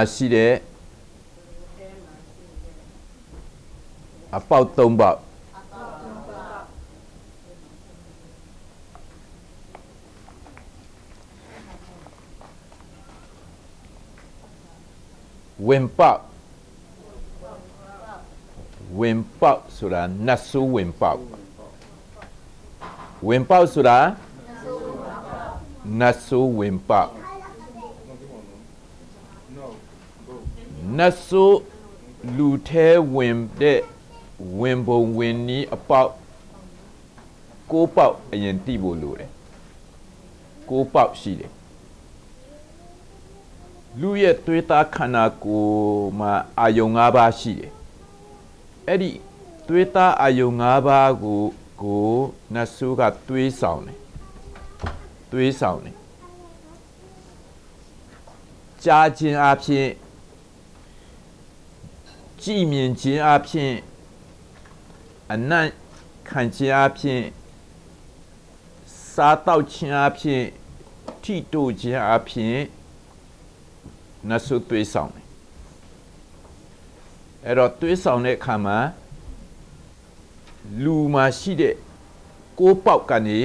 မှာရှိတဲ့အပေါက်၃ပေါက်ဝင်ပေါက်ဝင်ပေါက်ဆိုတာ နတ်ဆိုးဝင်ပေါက်ဝင်ပေါက်ဆိုတာနတ်ဆိုးဝင်ပေါက်နတ်ဆိုးလူထဲဝင်တဲ့ဝင်ပုံဝင်နီးအပေါက်ကိုးပေါက်အရင်တိဖို့လိုတယ်ကိုးပေါက်ရှိတယ်လူရဲ့သွေးသားခန္ဓာကိုယ်မှာအာယုံ၅ပါးရှိတယ်အဲ့ဒီသွေးသားအာယုံ၅ပါးကိုကိုနတ်ဆိုးကသွေးဆောင်တယ်သွေးဆောင်တယ်ကြားခြင်းအဖြစ် ကြည်မြင်ခြင်းအဖြစ်အနံ့ခံခြင်းအဖြစ်စားတောက်ခြင်းအဖြစ်ထိတို့ခြင်းအဖြစ်နတ်ဆုသွေးဆောင်တယ်အဲ့တော့သွေးဆောင်တဲ့အခါမှာလူမှာရှိတဲ့ကိုးပေါက်ကနေ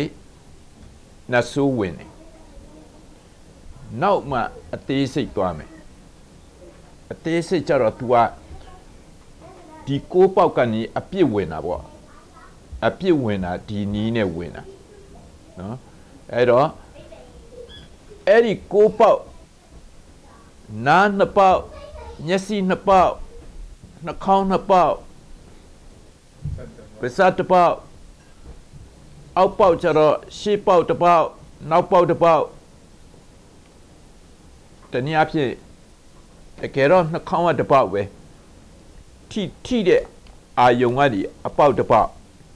နတ်ဆုဝင်တယ်နောက်မှအသေးစိတ်သွားမယ်အသေးစိတ်ကြတော့ तू က ဒီကိုးပေါက်ကနေအပြစ်ဝင်တာပေါ့အပြစ်ဝင်တာဒီနီးနဲ့ဝင်တာနော်အဲ့တော့အဲ့ဒီကိုးပေါက်နားနှစ်ပေါက်မျက်စိနှစ်ပေါက်နှာခေါင်းနှစ်ပေါက်ပါးစပ်တစ်ပေါက်အောက်ပေါက်ကျတော့ရှေ့ပေါက်တစ်ပေါက်နောက်ပေါက်တစ်ပေါက်တနည်းအားဖြင့်တကယ်တော့နှာခေါင်းကတစ်ပေါက်ပဲ ထိထိတဲ့အာယုံကနေအပေါက်တစ်ပေါက်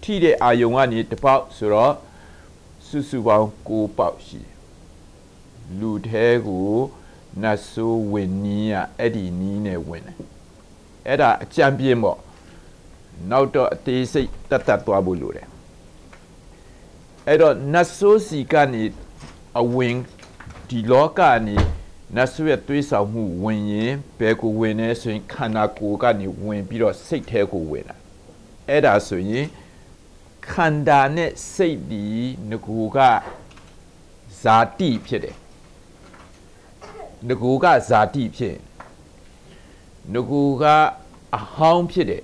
ထိတဲ့အာယုံကနေတစ်ပေါက်ဆိုတော့စုစုပေါင်း၉ပေါက်ရှိတယ်လူထဲကိုနတ်ဆိုးဝင်နီးရအဲ့ဒီနီးနဲ့ဝင်တယ်အဲ့ဒါအကြံပြင်းပေါ့နောက်တော့အသေးစိတ်တတ်တတ်သွားဖို့လိုတယ်အဲ့တော့နတ်ဆိုးစီကနေအဝင်ဒီလောကနေ နတ်ဆိုးရဲ့တွေးဆောင်မှုဝင်ရင်ဘယ်ကိုဝင်နေဆိုရင်ခန္ဓာကိုယ်ကနေဝင်ပြီးတော့စိတ်ထဲကိုဝင်တာအဲ့ဒါဆိုရင်ခန္ဓာနဲ့စိတ်ဒီငကူကဇာတိဖြစ်တယ်ငကူကဇာတိဖြစ်ငကူကအဟောင်းဖြစ်တယ်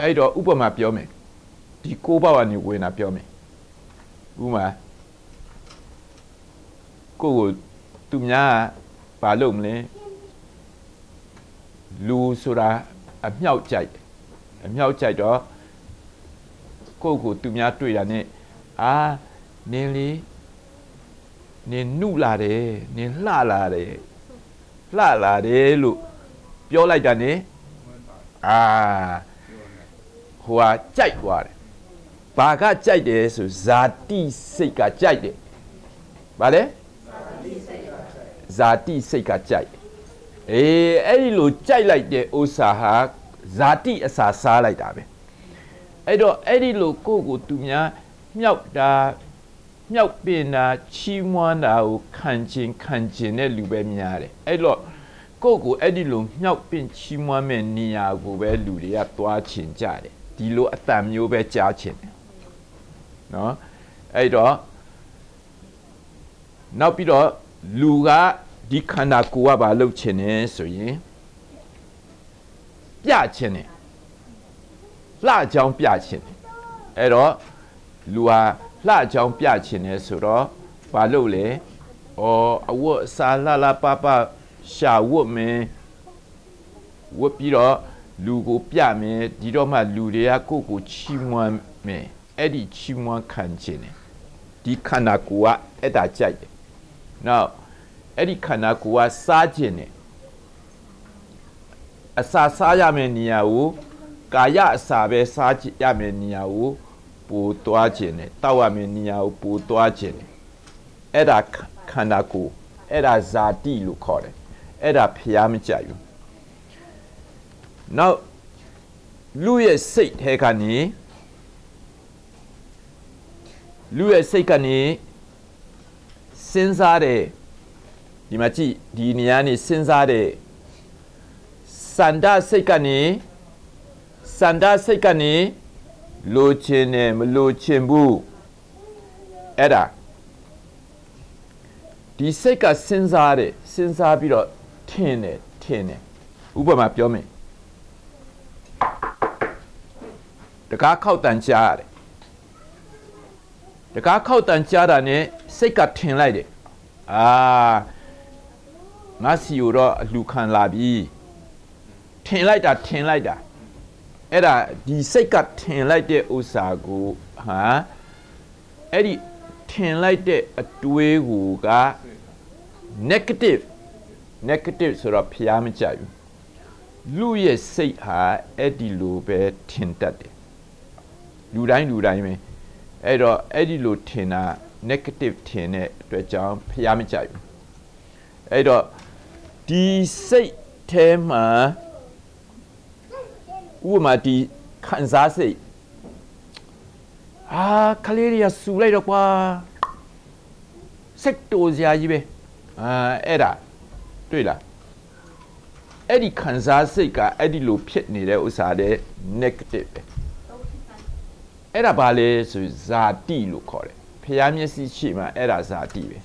အဲ့တော့ဥပမာပြောမယ်ဒီကိုးပါးကနေဝင်တာပြောမယ် ဥမာကိုကိုသူများဘာလို့မလဲလူဆိုတာအမြောက်ကြိုက်အမြောက်ကြိုက်တော့ကိုကိုသူများတွေ့တာ ਨੇ အာနင်းလေးနင်းနုလာတယ်နင်းလှလာတယ်လှလာတယ်လို့ပြောလိုက်တာ ਨੇ အာဟိုဟာကြိုက်သွားတယ် ဘာကကြိုက်တယ်ဆိုဇာတိစိတ်ကကြိုက်တယ်ဗါလဲဇာတိစိတ်ကကြိုက်အေးအဲ့ဒီလိုကြိုက်လိုက်တဲ့ဥစ္စာဟာဇာတိအစာစားလိုက်တာပဲအဲ့တော့အဲ့ဒီလိုကိုယ့်ကိုသူများမြောက်တာမြောက်ပင်တာချီးမွမ်းတာကိုခံခြင်းခံခြင်းတဲ့လူပဲများတယ်အဲ့တော့ကိုယ့်ကိုအဲ့ဒီလိုမြောက်ပင်ချီးမွမ်းမဲ့နေရာကိုပဲလူတွေကသွားချင်ကြတယ်ဒီလိုအတန်မျိုးပဲကြားချင်တယ် နော်အဲ့တော့နောက်ပြီးတော့လူကဒီခန္ဓာကိုယ်ကဘာလုပ်ချင်လဲဆိုရင်ပြချင်တယ်လှကြောင်းပြချင်တယ်အဲ့တော့လူဟာလှကြောင်းပြချင်တယ်ဆိုတော့ဘာလုပ်လဲဩအဝတ်စာလှလှပပရှာဝတ်မင်းဝတ်ပြီးတော့လူကိုပြမယ်ဒီတော့မှလူတွေကကိုယ့်ကိုချီးမွမ်းမယ် အဲ့ဒီချီးမွမ်းခံခြင်းတယ်ဒီခန္ဓာကိုယ်ကအဲ့ဒါကြိုက်တယ်နောက်အဲ့ဒီခန္ဓာကိုယ်ကစားခြင်းတယ်အစာစားရမယ့်နေရာကိုကာယအစာပဲစားရမယ့်နေရာကိုပိုသွားခြင်းတယ်တောက်ရမယ့်နေရာကိုပိုသွားခြင်းတယ်အဲ့ဒါခန္ဓာကိုယ်အဲ့ဒါဇာတိလို့ခေါ်တယ်အဲ့ဒါဖျားမကြိုက်ဘူးနောက်လူရဲ့စိတ်ထဲကနေ လူရဲ့စိတ်ကနေစဉ်းစားတယ်ဒီမှာကြည့်ဒီနေရာနေစဉ်းစားတယ်စန္ဒစိတ်ကနေစန္ဒစိတ်ကနေလိုချင်တယ်မလိုချင်ဘူးအဲ့ဒါဒီစိတ်ကစဉ်းစားတယ်စဉ်းစားပြီးတော့ထင်တယ်ထင်တယ်ဥပမာပြောမယ်တကားခောက်တန်ကြားရတယ် တကားခောက်တန်ကြားတာနဲ့စိတ်ကထင်လိုက်တယ်အာငါစီကိုတော့အလှခံလာပြီထင်လိုက်တာထင်လိုက်တာအဲ့ဒါဒီစိတ်ကထင်လိုက်တဲ့ဥစ္စာကိုဟာအဲ့ဒီထင်လိုက်တဲ့အတွေးကိုက negative negative ဆိုတော့ဖျားမကြဘူးလူရဲ့စိတ်ဟာအဲ့ဒီလိုပဲထင်တတ်တယ်လူတိုင်းလူတိုင်းပဲ အဲ့တော့အဲ့ဒီလိုထင်တာ negative ထင်တဲ့အတွက်ကြောင့်ဖျားမကြဘူးအဲ့တော့ဒီစိတ်ထဲမှာဥပမာဒီခံစားစိတ်အာကလေးရဆူလိုက်တော့ကွာစိတ်တိုစရာကြီးပဲအာအဲ့ဒါတွေ့လားအဲ့ဒီခံစားစိတ်ကအဲ့ဒီလိုဖြစ်နေတဲ့ဥစ္စာတဲ့ negative ပဲ အဲ့ဒါဘာလဲဆိုဇာတိလို့ခေါ်တယ်ဖျားမျက်စိရှိမှအဲ့ဒါဇာတိပဲ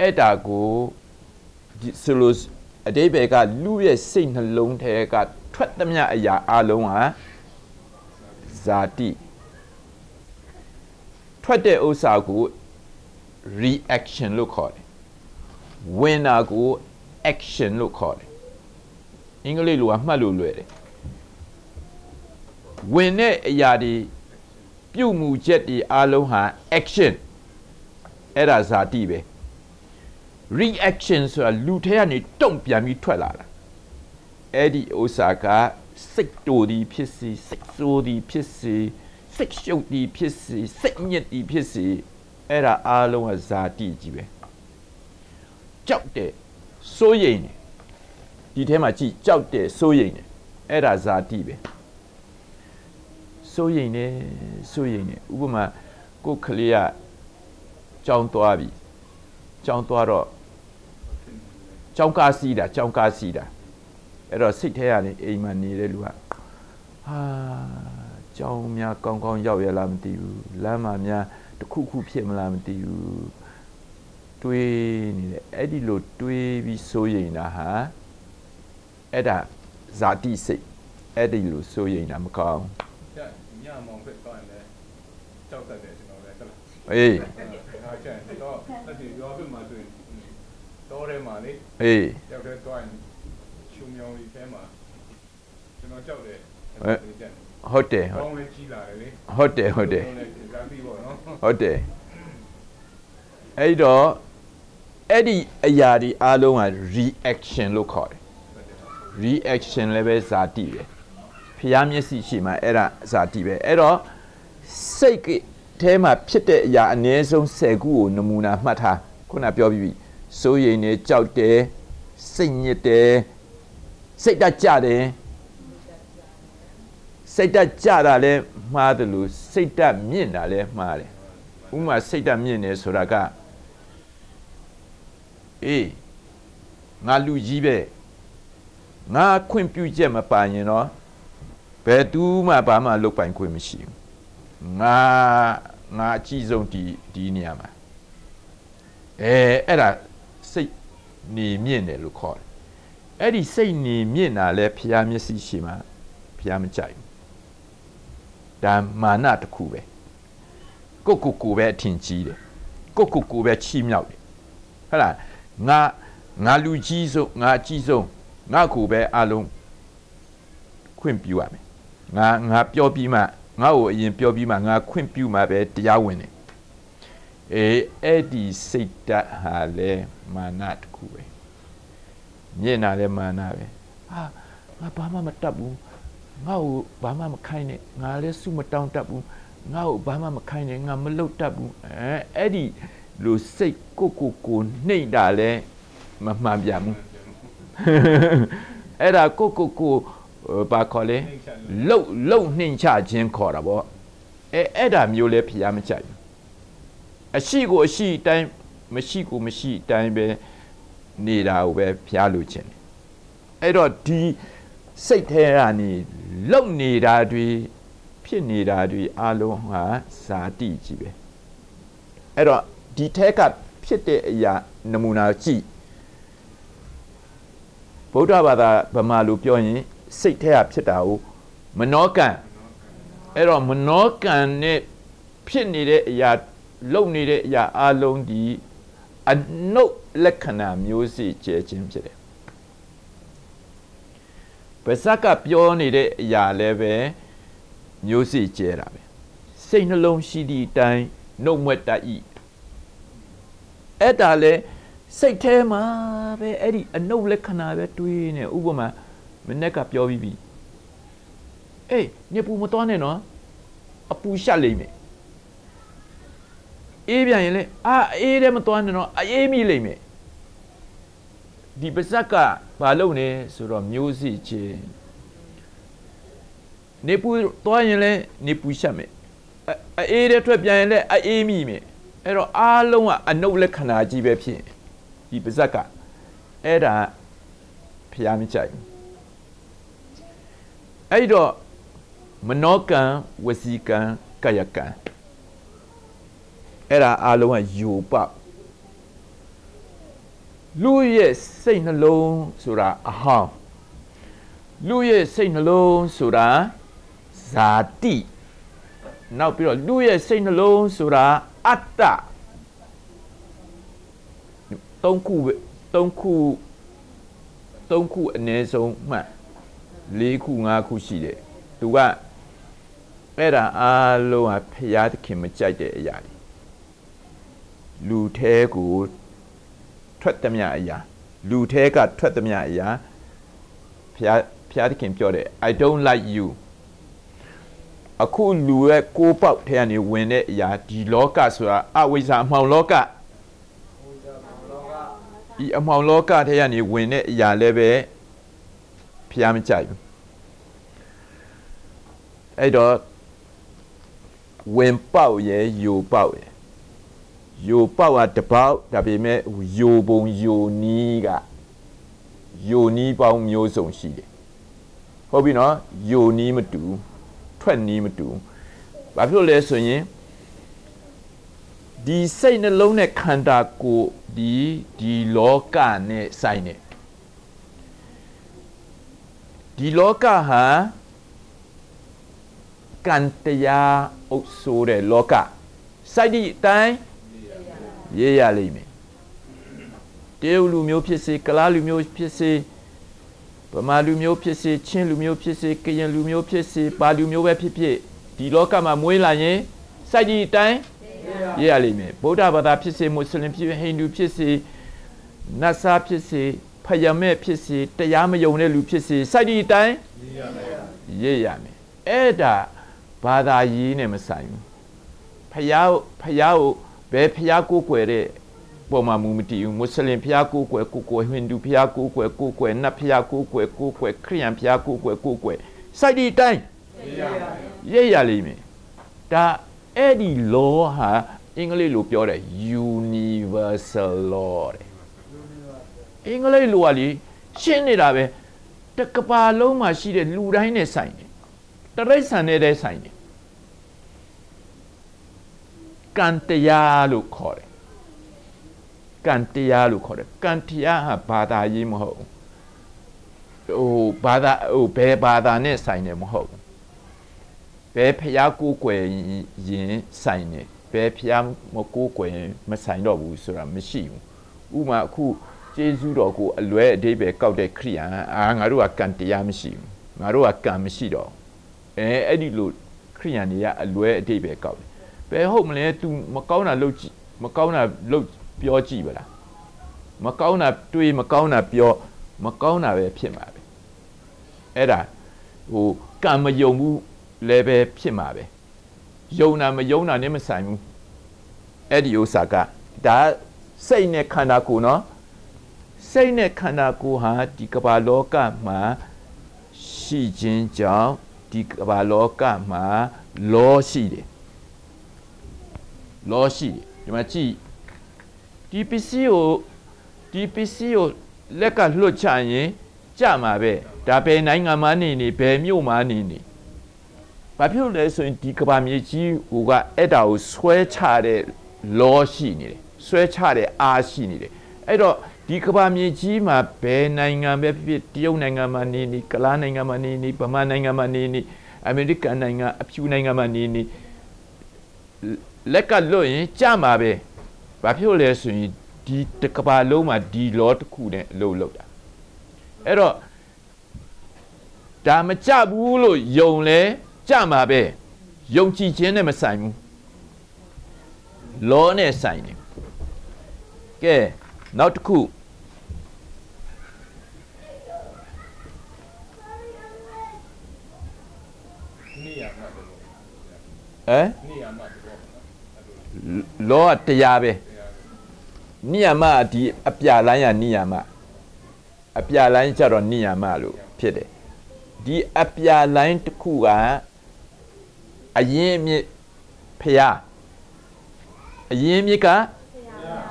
အဲ့ဒါကိုဆိုလို့အတိဘယ်ကလူရဲ့စိတ်နှလုံးထဲကထွက်သမျှအရာအလုံးဟာဇာတိထွက်တဲ့ဥစ္စာကို reaction လို့ခေါ်တယ်ဝင်တာကို action လို့ခေါ်တယ်အင်္ဂလိပ်လိုကမှတ်လို့လွယ်တယ် ဝင်တဲ့အရာတွေပြုမှုချက်တွေအလုံးဟာ action အဲ့ဒါဇာတိပဲ reaction ဆိုတာလူထဲကနေတုံ့ပြန်ပြီးထွက်လာတာအဲ့ဒီဥစ္စာကစိတ်တူသည်ဖြစ်စီစိတ်ဆိုးသည်ဖြစ်စီစိတ်ရှုပ်သည်ဖြစ်စီစိတ်ညစ်သည်ဖြစ်စီအဲ့ဒါအားလုံးကဇာတိကြီးပဲကြောက်တယ်စိုးရိမ်တယ်ဒီထဲမှာကြည့်ကြောက်တယ်စိုးရိမ်တယ်အဲ့ဒါဇာတိပဲ စိုးရိမ်တယ်စိုးရိမ်တယ်ဥပမာကိုယ်ကလေးကကြောင်းသွားပြီကြောင်းသွားတော့ကြောင်းကားစီးတာကြောင်းကားစီးတာအဲ့တော့စိတ်ထဲကနေအိမ်မှာနေတဲ့လူကဟာကြောင်းများကောင်းကောင်းရောက်ရလားမသိဘူးလမ်းမှာများတခုခုဖြစ်မလားမသိဘူးတွေးနေတယ်အဲ့ဒီလိုတွေးပြီးစိုးရိမ်တာဟာအဲ့ဒါဇာတိစိတ်အဲ့ဒီလိုစိုးရိမ်တာမကောင်း ညမောင်ဖက်တော့လည်းကြောက်တတ်တယ်ကျွန်တော်လည်းဟုတ်လားအေးဟာကျန်တော့တက်ပြီးရောပြမှာဆိုရင်တော့ထဲမှာလေအေးရောက်တဲ့တော့ချုံမြောင်ကြီးထဲမှာကျွန်တော်ကြောက်တယ်ဟုတ်တယ်ကောင်းလေးကြီးလာတယ်လေဟုတ်တယ်ဟုတ်တယ်ဒါပြီးပေါ့နော်ဟုတ်တယ်အဲ့တော့အဲ့ဒီအရာဒီအားလုံးက reaction လို့ခေါ်တယ် reaction လည်းပဲဇာတိပဲ ဖျားမျက်စိရှိမှအဲ့ဒါဇာတိပဲအဲ့တော့စိတ်ကထဲမှာဖြစ်တဲ့အရာအ ਨੇ ဆုံး10ခုကိုနမူနာမှတ်ထားခုနပြောပြီးပြီစိုးရိမ်နေကြောက်တယ်စိတ်ညစ်တယ်စိတ်တက်ကြတယ်စိတ်တက်ကြတာလည်းမှားတယ်လို့စိတ်တက်မြင့်တာလည်းမှားတယ်ဥမာစိတ်တက်မြင့်နေဆိုတာကအေးငါလူကြီးပဲငါခွင့်ပြုချက်မပါရင်တော့ ဘယ်သူမှဘာမှလုပ်ပိုင်ခွင့်မရှိဘူးငါငါအကြီးဆုံးဒီဒီနေရာမှာအဲအဲ့ဒါစိတ်နေမြင့်တယ်လို့ခေါ်တယ်အဲ့ဒီစိတ်နေမြင့်တာလဲဖျားမျက်စိရှိမှဖျားမကြိုက်ဘူးဒါမာနတစ်ခုပဲကိုကိုကိုပဲအထင်ကြီးတယ်ကိုကိုကိုပဲချီးမြှောက်တယ်ဟုတ်လားငါငါလူကြီးဆုံးငါအကြီးဆုံးငါကိုပဲအလုံးခွင့်ပြုရမယ် ငါငါပြောပြီးမှငါ့ကိုအရင်ပြောပြီးမှငါခွင့်ပြုမှပဲတရားဝင်တယ်အေးအဲ့ဒီစိတ်ဓာတ်ဟာလဲမာနတစ်ခုပဲမျက်နာလဲမာနပဲဟာငါဘာမှမတတ်ဘူးငါ့ကိုဘာမှမခိုင်းနဲ့ငါလဲစုမတောင်းတတ်ဘူးငါ့ကိုဘာမှမခိုင်းနဲ့ငါမလုပ်တတ်ဘူးအဲအဲ့ဒီလူစိတ်ကိုကိုကိုနှိမ့်တာလဲမမှန်ပြန်ဘူးအဲ့ဒါကိုကိုကို ဘာခေါ်လဲလှုပ်လှုပ်နှိမ့်ချခြင်းခေါ်တာပေါ့အဲအဲ့ဒါမျိုးလဲဖျားမကြိုက်ဘူးအရှိကိုအရှိအတိုင်းမရှိကိုမရှိအတိုင်းပဲနေတာကိုပဲဖျားလို့ခြင်းတယ်အဲ့တော့ဒီစိတ်ထဲကနေလုံနေတာတွေဖြစ်နေတာတွေအလုံးဟာဇာတိကြီးပဲအဲ့တော့ဒီထဲကဖြစ်တဲ့အရာနမူနာကြည့်ဗုဒ္ဓဘာသာဗမာလိုပြောရင် စိတ်ထဲကဖြစ်တာကိုမနောကံအဲ့တော့မနောကံနဲ့ဖြစ်နေတဲ့အရာလုံနေတဲ့အရာအလုံးဒီအနုလက္ခဏာမျိုးစီကျဲခြင်းဖြစ်တယ်ပါဇက်ကပြောနေတဲ့အရာလည်းပဲမျိုးစီကျဲတာပဲစိတ်နှလုံးရှိသည့်အတိုင်းနှုတ်မွက်တတ်ဤအဲ့ဒါလေစိတ်ထဲမှာပဲအဲ့ဒီအနုလက္ခဏာပဲတွေးနေဥပမာ မနေ့ကပြောပြီးပြီအေးညပူမတော်နဲ့နော်အပူရှက်လိမ့်မယ်အေးပြန်ရင်လေအာအေးတယ်မတော်နဲ့နော်အေးမိလိမ့်မယ်ဒီပါဇက်ကဘာလုပ်နေဆိုတော့မျိုးစီချင်းနေပူသွားရင်လည်းနေပူရှက်မယ်အေးတဲ့ထွက်ပြန်ရင်လည်းအေးမိမယ်အဲ့တော့အားလုံးကအနုလက္ခဏာကြီးပဲဖြစ်ဒီပါဇက်ကအဲ့ဒါဖျားမကြိုက် အဲ့တော့မနောကံဝစီကံကာယကံအဲ့ဒါအားလုံးကယူပလူရဲ့စိတ်နှလုံးဆိုတာအဟောင်းလူရဲ့စိတ်နှလုံးဆိုတာဇာတိနောက်ပြီးတော့လူရဲ့စိတ်နှလုံးဆိုတာအတ္တသုံးခုသုံးခုသုံးခုအနည်းဆုံးမှတ် ၄ခု၅ခုရှိတယ်သူကအဲ့ဒါအားလုံးဟာဖရာသခင်မကြိုက်တဲ့အရာတွေလူထဲကိုထွက်သမျှအရာလူထဲကထွက်သမျှအရာဖရာဖရာသခင်ပြောတယ် I don't like you အခုလူရဲ့ကိုးပေါက်ထဲကနေဝင်တဲ့အရာဒီလောကဆိုတာအဝိဇ္ဇာအမှောင်လောကဒီအမှောင်လောကထဲကနေဝင်တဲ့အရာလည်းပဲ ဖျားမကြိုက်ဘူးအဲ့တော့ဝင်ပေါက်ရဲ့ယိုပေါက်ရဲ့ယိုပေါက်ကတပေါက်ဒါပေမဲ့ယိုပုံယိုနီးကယိုနီးပေါင်းမျိုးစုံရှိတယ်ဟုတ်ပြီနော်ယိုနီးမတူထွက်နီးမတူဘာဖြစ်လို့လဲဆိုရင်ဒီစိတ်နှလုံးနဲ့ခန္ဓာကိုယ်ဒီဒီလောကနဲ့ဆိုင်နေ ဒီလောကဟာကံတရားအုပ်ဆိုးတဲ့လောကစိုက်ဒီအတိုင်းရေးရလိမ့်မယ်တရုတ်လူမျိုးဖြစ်စေကလားလူမျိုးဖြစ်စေဗမာလူမျိုးဖြစ်စေချင်းလူမျိုးဖြစ်စေကရင်လူမျိုးဖြစ်စေပါလူမျိုးပဲဖြစ်ဖြစ်ဒီလောကမှာမွေးလာရင်စိုက်ဒီအတိုင်းရေးရလိမ့်မယ်ဗုဒ္ဓဘာသာဖြစ်စေမွတ်စလင်ဖြစ်စေဟိန္ဒူဖြစ်စေနတ်စာဖြစ်စေ ဖယမဲဖြစ်စေတရားမယုံတဲ့လူဖြစ်စေစိုက်ဒီအတိုင်းရေးရမယ်အဲ့ဒါဘာသာရေးနဲ့မဆိုင်ဘူးဖယားဖယားကိုဘယ်ဖယားကိုကိုွယ်တဲ့ပုံမှန်မူမတည်ဘူးမွတ်စလင်ဖယားကိုကိုွယ်ကိုကိုွယ်ဟိန္ဒူဖယားကိုကိုွယ်ကိုကိုွယ်နတ်ဖယားကိုကိုွယ်ကိုကိုွယ်ခရိယန်ဖယားကိုကိုွယ်ကိုကိုွယ်စိုက်ဒီတိုင်းရေးရလိမ့်မယ်ဒါအဲ့ဒီ law ဟာအင်္ဂလိပ်လိုပြောတယ် universal law တဲ့ အင်္ဂလိပ်လိုကလေရှင်းနေတာပဲတကပါလုံးမှာရှိတဲ့လူတိုင်းနဲ့ဆိုင်တယ်တရိษံနဲ့ဆိုင်တယ်ကံတရားလို့ခေါ်တယ်ကံတရားလို့ခေါ်တယ်ကံတရားဟာဘာသာရေးမဟုတ်ဘူးဟိုဘာသာဟိုဘယ်ဘာသာနဲ့ဆိုင်တယ်မဟုတ်ဘူးဘယ်ဖျားကိုကိုွယ်ရင်ဆိုင်တယ်ဘယ်ဖျားမကိုကိုွယ်ရင်မဆိုင်တော့ဘူးဆိုတာမရှိဘူးဥမာအခု ကျေးဇူးတော်ကိုအလွဲအဓိပ္ပာယ်ကောက်တဲ့ခရိယာအာငါတို့ကကံတရားမရှိဘူးငါတို့ကကံမရှိတော့အဲအဲ့ဒီလိုခရိယန်တွေကအလွဲအတိတ်ပဲကောက်တယ်ဘယ်ဟုတ်မလဲ तू မကောင်းတာလုပ်ကြည့်မကောင်းတာလုပ်ပြောကြည့်ပါလားမကောင်းတာတွေးမကောင်းတာပြောမကောင်းတာပဲဖြစ်မှာပဲအဲ့ဒါဟိုကံမယုံဘူးလည်းပဲဖြစ်မှာပဲယုံတာမယုံတာနဲ့မဆိုင်ဘူးအဲ့ဒီဥစ္စာကဒါစိတ်နဲ့ခန္ဓာကိုယ်နော် စိတ်နဲ့ခန္ဓာကိုယ်ဟာဒီကမ္ဘာလောကမှာရှိခြင်းကြောင့်ဒီကမ္ဘာလောကမှာလောရှိတယ်လောရှိတယ်ဒီမှာကြည့်ဒီပစ္စည်းကိုဒီပစ္စည်းကိုလက်ကလွတ်ချရင်ကြမှာပဲဒါဘယ်နိုင်ငံမှာနေနေဘယ်မြို့မှာနေနေဘာဖြစ်လို့လဲဆိုရင်ဒီကဘာမြေကြီးဟိုကအဲ့ဒါကိုဆွဲချတဲ့လောရှိနေတယ်ဆွဲချတဲ့အားရှိနေတယ်အဲ့တော့ ဒီကဘာမြေကြီးမှာဘယ်နိုင်ငံပဲဖြစ်ဖြစ်တရုတ်နိုင်ငံမှာနေနေကလားနိုင်ငံမှာနေနေဗမာနိုင်ငံမှာနေနေအမေရိကန်နိုင်ငံအဖြူနိုင်ငံမှာနေနေလက်ကလွတ်ရင်ကြမှာပဲဘာဖြစ်လို့လဲဆိုရင်ဒီတကဘာလုံးမှာဒီလောတစ်ခုနဲ့အလုပ်လုပ်တာအဲ့တော့ဒါမကြဘူးလို့ယုံလဲကြမှာပဲယုံကြည်ခြင်းနဲ့မဆိုင်ဘူးလောနဲ့ဆိုင်တယ်ကဲ နောက်တစ်ခုနိယာမတော့ဟမ်နိယာမတော့လောကတရားပဲနိယာမကဒီအပြာလိုင်းကနိယာမအပြာလိုင်းကြတော့နိယာမလို့ဖြစ်တယ်ဒီအပြာလိုင်းတစ်ခုကအရင်အမြစ်ဖျားအရင်အမြစ်က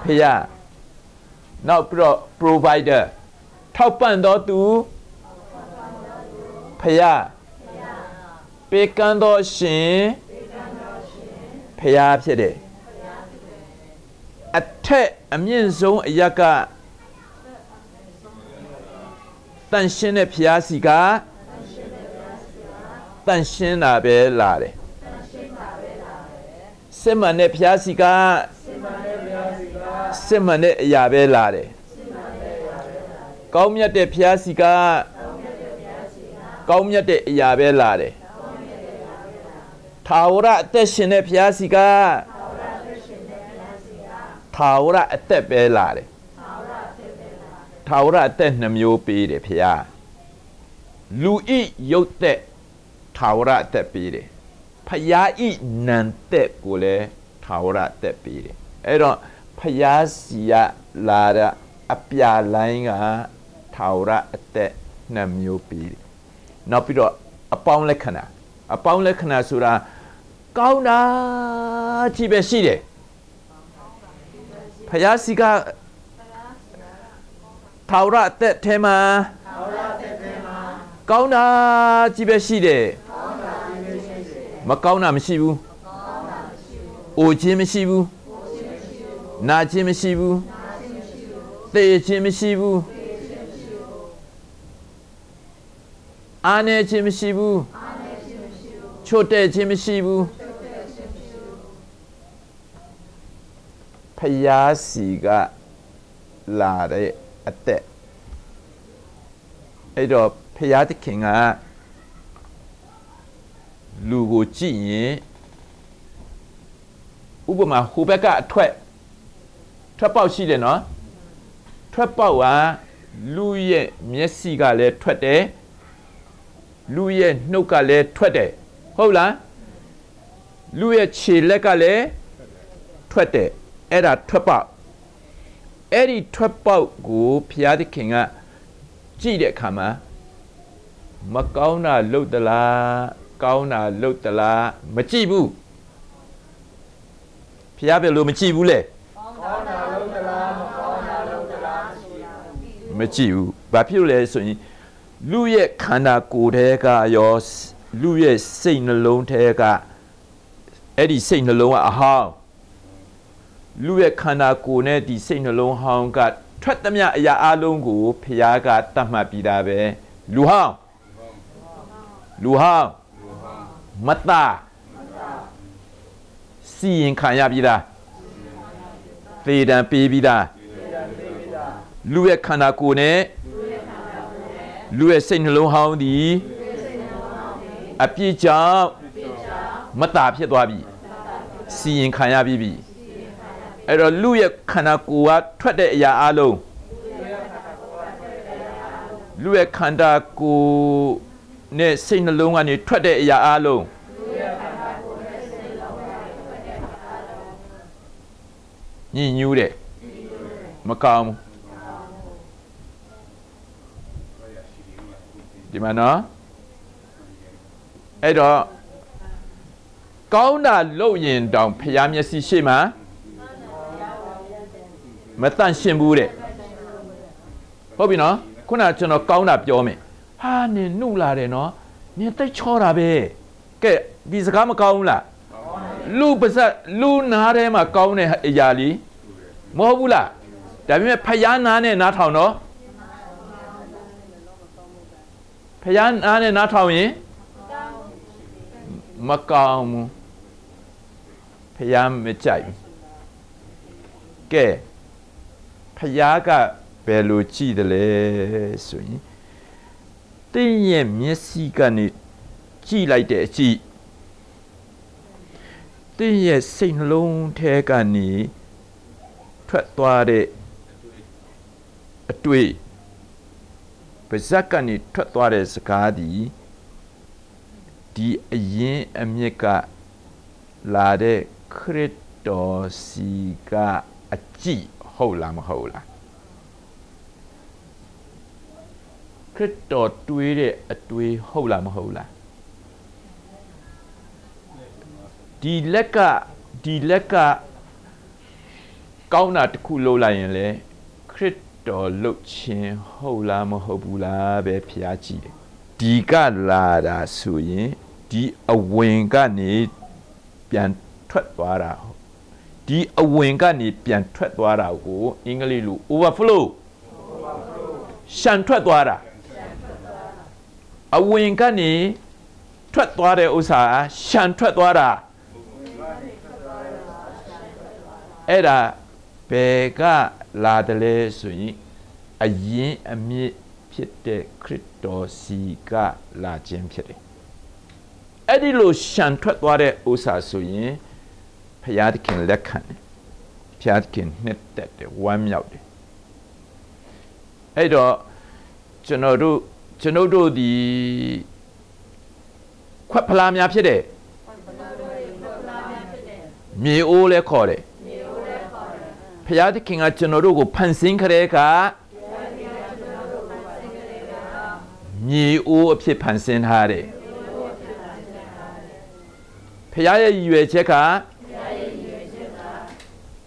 ဖျား နောက်ပြီးတော့ provider ထောက်ပံ့တော်သူဖျားပေးကမ်းတော်ရှင်ဖျားဖြစ်တယ်အထက်အမြင့်ဆုံးအရက်ကတန်ရှင်းတဲ့ဖျားစီကတန်ရှင်းတာပဲလာတယ်စစ်မှန်တဲ့ဖျားစီကစစ်မှန်တဲ့ အရာပဲလာတယ်ကောင်းမြတ်တဲ့ဖျားစီကကောင်းမြတ်တဲ့အရာပဲလာတယ်ထာဝရအသက်ရှင်တဲ့ဖျားစီကထာဝရအသက်ပဲလာတယ်ထာဝရအသက်နှမျိုးပေးတယ်ဖျားလူဤရုပ်သက်ထာဝရအသက်ပေးတယ်ဖျားဤနံသက်ကိုလည်းထာဝရအသက်ပေးတယ်အဲ့တော့ ဖျားစီကလာတဲ့အပြာလိုင်းကထာဝရအသက်နှမျိုးပေးတယ်နောက်ပြီးတော့အပေါင်းလက္ခဏာအပေါင်းလက္ခဏာဆိုတာကောင်းတာကြီးပဲရှိတယ်ဖျားစီကထာဝရအသက်ထဲမှာကောင်းတာကြီးပဲရှိတယ်မကောင်းတာမရှိဘူးအိုခြင်းမရှိဘူး နာခြင်းမရှိဘူးသေခြင်းမရှိဘူးအာနေခြင်းမရှိဘူးချွတ်တဲ့ခြင်းမရှိဘူးဖယားစီကလာတဲ့အသက်အဲ့တော့ဖယားသခင်ကလူကိုကြည့်ရင်ဥပမာဟိုဘက်ကအထွက် ထွက်ပေါက်ရှိတယ်နော်ထွက်ပေါက်ကလူရဲ့မျက်စိကလည်းထွက်တယ်လူရဲ့နှုတ်ကလည်းထွက်တယ်ဟုတ်လားလူရဲ့ခြေလက်ကလည်းထွက်တယ်အဲ့ဒါထွက်ပေါက်အဲ့ဒီထွက်ပေါက်ကိုဘုရားသခင်ကကြည့်တဲ့အခါမှာမကောင်းတာလုပ်သလားကောင်းတာလုပ်သလားမကြည့်ဘူးဘုရားဘယ်လိုမကြည့်ဘူးလဲ မကြည့်ဘူးဘာဖြစ်လို့လဲဆိုရင်လူရဲ့ခန္ဓာကိုယ်ထဲကရောလူရဲ့စိတ်နှလုံးထဲကအဲ့ဒီစိတ်နှလုံးကအဟောင်းလူရဲ့ခန္ဓာကိုယ်နဲ့ဒီစိတ်နှလုံးဟောင်းကထွက်သမျှအရာအလုံးကိုဖျားကတတ်မှတ်ပြီးတာပဲလူဟောင်းလူဟောင်းမတစီရင်ခံရပြီးသား သေတံပေးပြီးသားလူရဲ့ခန္ဓာကိုယ်နဲ့လူရဲ့စိတ်နှလုံးဟောင်းသည်အပြစ်ကြောင့်မတဖြစ်သွားပြီစီရင်ခံရပြီးပြီအဲ့တော့လူရဲ့ခန္ဓာကိုယ်ကထွက်တဲ့အရာအလုံးလူရဲ့ခန္ဓာကိုယ်နဲ့စိတ်နှလုံးကနေထွက်တဲ့အရာအလုံး ညင်ညူးတယ်မကောင်းဘူးဒီမှာနော်အဲ့တော့ကောင်းတာလုပ်ရင်တောင်ဖျားမျက်စိရှိမှမတန့်ရှင်းဘူးတဲ့ဟုတ်ပြီနော်ခုနကကျွန်တော်ကောင်းတာပြောမယ်ဟာနင်နှုတ်လာတယ်နော်နင်တိတ်ချောတာပဲကဲဒီစကားမကောင်းဘူးလား လူပါဇက်လူနားထဲမှာကောင်းတဲ့အရာလीမဟုတ်ဘူးလားဒါပေမဲ့ဖယားနားနဲ့နားထောင်တော့ဖယားနားနဲ့နားထောင်ရင်မကောင်းဘူးဖယားမကြိုက်ဘူးကဲဖယားကဘယ်လိုကြည့်တယ်လဲဆိုရင်တင်းရဲ့မျက်စိကနေကြည့်လိုက်တဲ့အကြည့် တင်းရဲ့စိတ်နှလုံးထဲကနေထွက်သွားတဲ့အတွေ့ပါဇက်ကနေထွက်သွားတဲ့စကားဒီဒီအရင်အမြစ်ကလာတဲ့ခရစ်တော်စီကအကြည့်ဟုတ်လားမဟုတ်လားခရစ်တော်တွေးတဲ့အတွေးဟုတ်လားမဟုတ်လား ဒီလက်ကဒီလက်ကကောင်းတာတစ်ခုလုပ်လိုက်ရင်လေခရစ်တော်လှုပ်ခြင်းဟုတ်လားမဟုတ်ဘူးလားပဲဖျားကြည့်တယ်ဒီကလာတာဆိုရင်ဒီအဝင်ကနေပြန်ထွက်သွားတာဒီအဝင်ကနေပြန်ထွက်သွားတာကိုအင်္ဂလိပ်လို overflow ရှန်ထွက်သွားတာအဝင်ကနေထွက်သွားတဲ့ဥစ္စာရှန်ထွက်သွားတာ အဲ့ဒါဘယ်ကလာတယ်လဲဆိုရင်အရင်အမြင့်ဖြစ်တဲ့ခရစ်တော်စီကလာခြင်းဖြစ်တယ်အဲ့ဒီလိုရှန်ထွက်သွားတဲ့ဥစ္စာဆိုရင်ဖျားသခင်လက်ခံတယ်ဖျားသခင်နှစ်သက်တယ်ဝမ်းမြောက်တယ်အဲ့တော့ကျွန်တော်တို့ကျွန်တော်တို့ဒီခွက်ဖလားများဖြစ်တယ်မြေအိုးလဲခေါ်တယ် ဖျားသခင်ကကျွန်တော်တို့ကိုဖန်ဆင်းခရဲကမြေအိုးအဖြစ်ဖန်ဆင်းထားတယ်ဖျားရဲ့ရည်ရွယ်ချက်က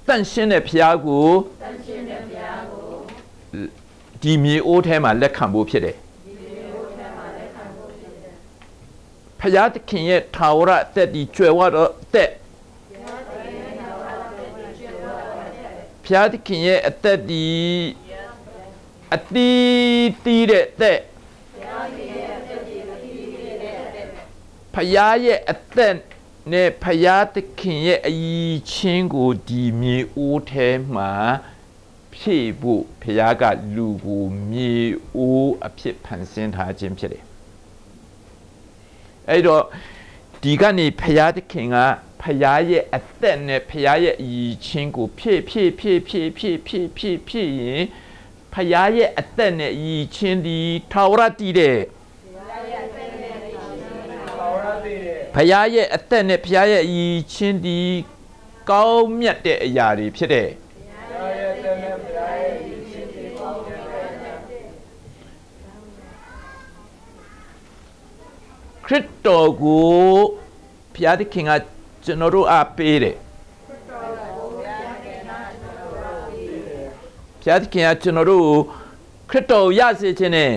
တန့်ရှင်းတဲ့ဖျားကိုဒီမြေအိုးထဲမှာလက်ခံဖို့ဖြစ်တယ်ဖျားသခင်ရဲ့ထာဝရအသက်ဒီကျွယ်ဝတော့အသက် ဖျားသခင်ရဲ့အသက်ဒီအတီးတီးတဲ့အသက်ဖျားရဲ့အသက်နဲ့ဖျားသခင်ရဲ့အည်ချင်းကိုဒီမြေအိုးထဲမှာဖြည့်ဖို့ဖျားကလူကိုမြေအိုးအဖြစ်ဖန်ဆင်းထားခြင်းဖြစ်တယ်အဲ့တော့ဒီကနေဖျားသခင်က ဖျားရဲ့အသက်နဲ့ဖျားရဲ့အည်ချင်းကိုဖြည့်ဖြည့်ဖြည့်ဖြည့်ဖြည့်ဖြည့်ဖြည့်ဖြည့်ရင်ဖျားရဲ့အသက်နဲ့အည်ချင်းဒီထာဝရတည်တဲ့ဖယားရဲ့အသက်နဲ့ဖယားရဲ့အည်ချင်းဒီကောင်းမြတ်တဲ့အရာတွေဖြစ်တဲ့ခရစ်တော်ကိုဖျားသခင်က ကျွန်တော်တို့အားပေးတယ်ဖျားသခင်ကကျွန်တော်တို့ခရစ်တော်ရစေခြင်းနဲ့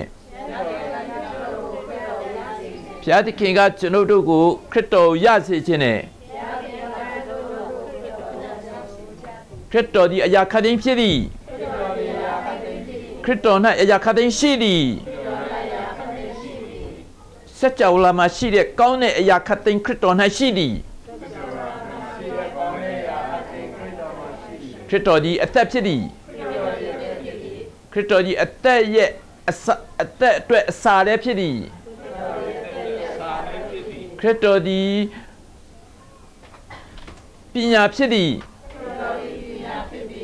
ဘုရားသခင်ကကျွန်ုပ်တို့ကိုခရစ်တော်ရစေခြင်းနဲ့ခရစ်တော်ဒီအရာခတ်သိမ်းဖြစ်သည်ခရစ်တော်၌အရာခတ်သိမ်းရှိသည်စัจ java လာမှာရှိတဲ့ကောင်းတဲ့အရာခတ်သိမ်းခရစ်တော်၌ရှိသည် ခရစ်တော်ဒီအသက်ဖြစ်သည်ခရစ်တော်ဒီအသက်ရဲ့အသက်အတွက်အစာလည်းဖြစ်သည်ခရစ်တော်သည်ပညာဖြစ်သည်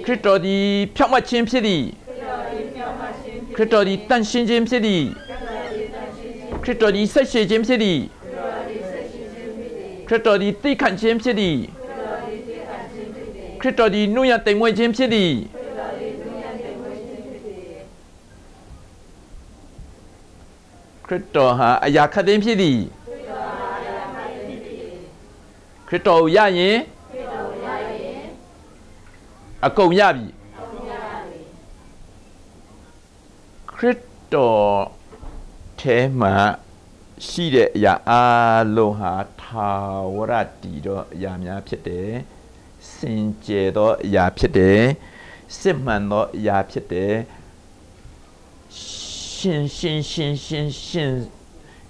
ခရစ်တော်သည်ဖြောင့်မတ်ခြင်းဖြစ်သည်ခရစ်တော်သည်တန်ရှင်းခြင်းဖြစ်သည်ခရစ်တော်သည်ဆက်ရှိခြင်းဖြစ်သည်ခရစ်တော်သည်သိခံခြင်းဖြစ်သည် ခရစ်တော်သည်နှုတ်ရတိမ်မွေ့ခြင်းဖြစ်သည်ခရစ်တော်ဟာအရာခတ်သိမ်းဖြစ်သည်ခရစ်တော်ကိုရရင်အကုန်ရပြီခရစ်တော်ထဲမှာရှိတဲ့အရာအလုံးဟာထာဝရတည်သောအရာများဖြစ်တယ် စင်ကြယ်သောအရာဖြစ်တယ်စစ်မှန်သောအရာဖြစ်တယ်ရှင်ရှင်ရှင်ရှင်ရှင်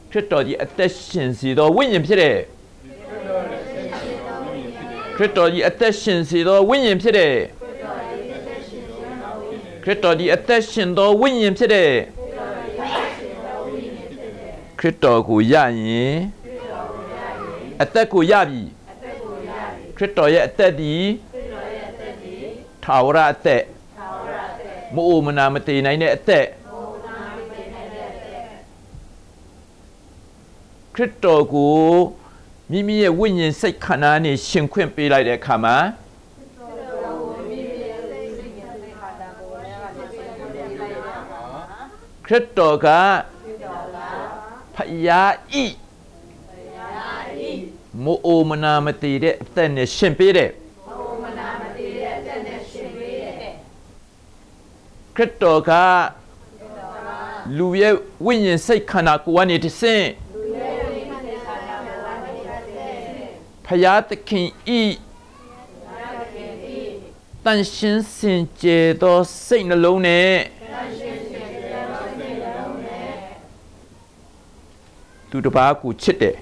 ခရစ်တော်ကြီးအသက်ရှင်စေသောဝိညာဉ်ဖြစ်တယ်ခရစ်တော်ကြီးအသက်ရှင်စေသောဝိညာဉ်ဖြစ်တယ်ခရစ်တော်ကြီးအသက်ရှင်သောဝိညာဉ်ဖြစ်တယ်ခရစ်တော်ကိုရရင်အသက်ကိုရပြီခရစ်တော် ရဲ့အသက်ဒီထာဝရအသက်မအိုမနာမတည်နိုင်တဲ့အသက်ခရစ်တော်ကိုမိမိရဲ့ဝိညာဉ်စိတ်ခန္ဓာနဲ့ရှင်ခွင့်ပေးလိုက်တဲ့အခါမှာခရစ်တော်ကဖယားဤ မိုအိုမနာမတည်တဲ့အသက်နဲ့ရှင်ပေးတဲ့ခရစ်တော်ကလူရဲ့ဝိညာဉ်စိတ်ခန္ဓာကိုယ်ကနေတဆင့်ဖယားသခင်ဤတန်ရှင်းစင်ကြယ်သောစိတ်နှလုံးနဲ့သူတစ်ပါးကိုချစ်တယ်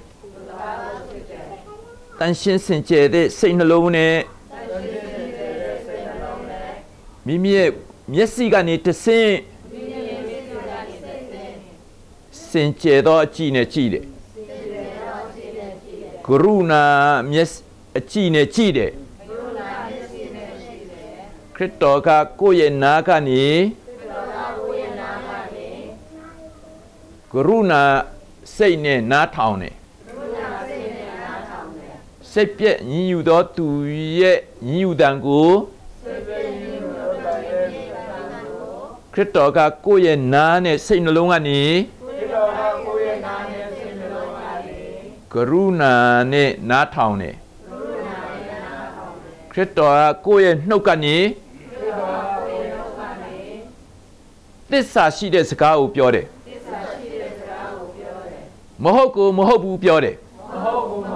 တန်ရှင်းစင်ကြယ်တဲ့စိတ်နှလုံးနဲ့မိမိရဲ့မျက်စိကနေတဆင့်စင်ကြယ်သောအကြည့်နဲ့ကြည့်တယ်ကရုဏာမျက်အကြည့်နဲ့ကြည့်တယ်ခရစ်တော်ကကိုယ့်ရဲ့နာကနေကရုဏာစိတ်နဲ့နားထောင်တယ် စိတ်ပြည့်ညင်ယူသောသူရဲ့ညင်ယူတံကိုခရစ်တော်ကကိုယ့်ရဲ့နားနဲ့စိတ်နှလုံးကနေကရုဏာနဲ့နားထောင်တယ်ခရစ်တော်ကကိုယ့်ရဲ့နှုတ်ကနေသစ္စာရှိတဲ့စကားကိုပြောတယ်မဟုတ်ကိုမဟုတ်ဘူးပြောတယ်ဟုတ်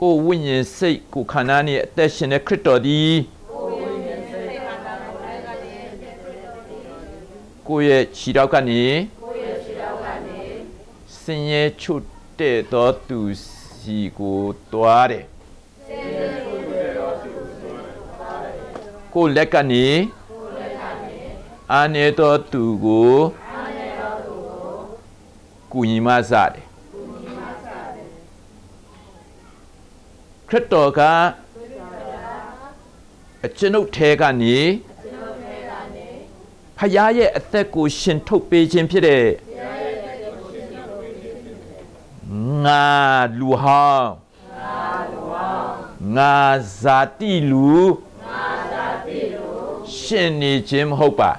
ကိုယ်ဝိညာဉ်စိတ်ကိုယ်ခန္ဓာနဲ့အသက်ရှင်တဲ့ခရစ်တော်သည်ကိုယ့်ရဲ့ခြေထောက်ကနေစင်ရဲချွတ်တဲ့သောသူစီကိုတွားတယ်ကိုယ်လက်ကနေအာနေတော်သူကိုကုညီမစတယ် ခရစ်တော်ကအကျွန်ုပ်ထဲကနေဖယားရဲ့အသက်ကိုရှင်ထုတ်ပေးခြင်းဖြစ်တဲ့ငါလူဟောင်းငါဇာတိလူရှင်နေခြင်းမဟုတ်ပါ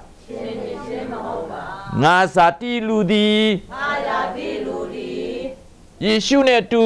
ငါဇာတိလူသည်ယေရှုနဲ့တူ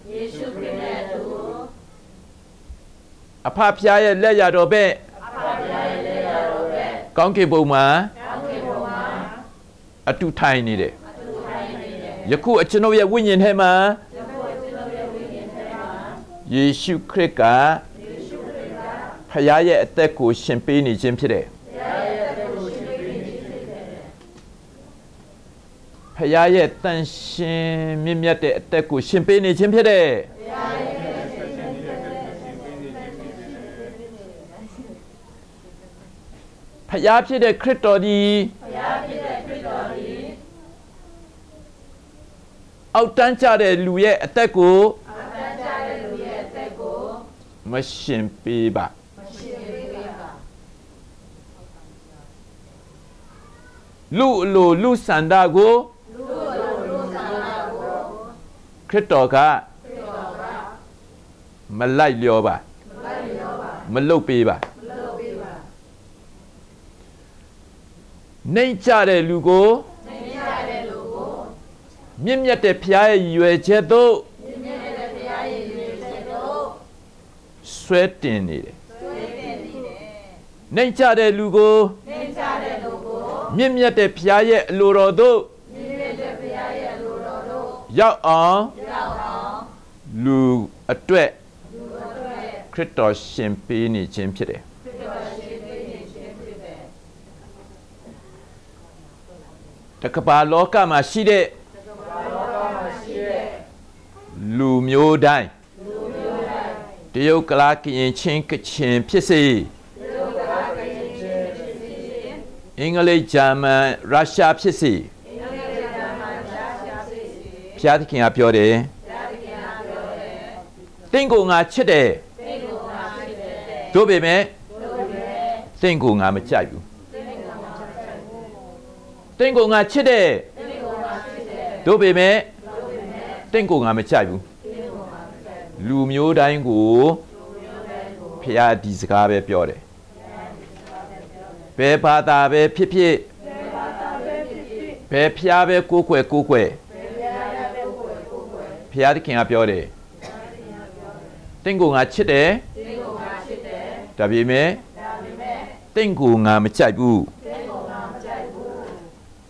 အဖဖျားရဲ့လက်ရတော်ပဲကောင်းကင်ဘုံမှာအတူထိုင်နေတယ်ယခုအကျွန်ုပ်ရဲ့ဝိညာဉ်ထဲမှာယေရှုခရစ်ကဖခင်ရဲ့အသက်ကိုရှင်ပေးနေခြင်းဖြစ်တယ်ဖဖခင်ရဲ့တန်ရှင်မြင့်မြတ်တဲ့အသက်ကိုရှင်ပေးနေခြင်းဖြစ်တယ်ဖ ခင်ဖြစ်တဲ့ခရစ်တော်ဒီအောက်တန်းကြတဲ့လူရဲ့အသက်ကိုမရှင်ပေးပါလူအလိုလူစန္ဒကိုခရစ်တော်ကမလိုက်လျောပါမလုတ်ပေးပါ နှိမ့်ကြတဲ့လူကိုမြင့်မြတ်တဲ့ဖခင်ရဲ့ရည်ရွယ်ချက်သို့ဆွဲတင်နေတယ်နှိမ့်ကြတဲ့လူကိုမြင့်မြတ်တဲ့ဖခင်ရဲ့အလိုတော်သို့ရောက်အောင်လူအတွက်ခရစ်တော်ရှင်ပေးနေခြင်းဖြစ်တယ်တ ကဘာလောကမှာရှိတဲ့လူမျိုးတိုင်းတရုတ်ကလာကရင်ချင်းကချင်ဖြစ်စေအင်္ဂလိပ်ဂျာမန်ရုရှားဖြစ်စေဖျားသခင်ကပြောတယ်တင့်ကိုငါချစ်တယ်တို့ပေမဲ့တင့်ကိုငါမကြိုက်ဘူး တင့်ကိုငါချစ်တယ်တို့ပေမဲ့တင့်ကိုငါမကြိုက်ဘူးလူမျိုးတိုင်းကိုဖျားဒီစကားပဲပြောတယ်ဘယ်ဘာသာပဲဖြစ်ဖြစ်ဘယ်ဖျားပဲကိုးကွယ်ကိုးကွယ်ဖျားသခင်ကပြောတယ်တင့်ကိုငါချစ်တယ်ဒါပေမဲ့တင့်ကိုငါမကြိုက်ဘူး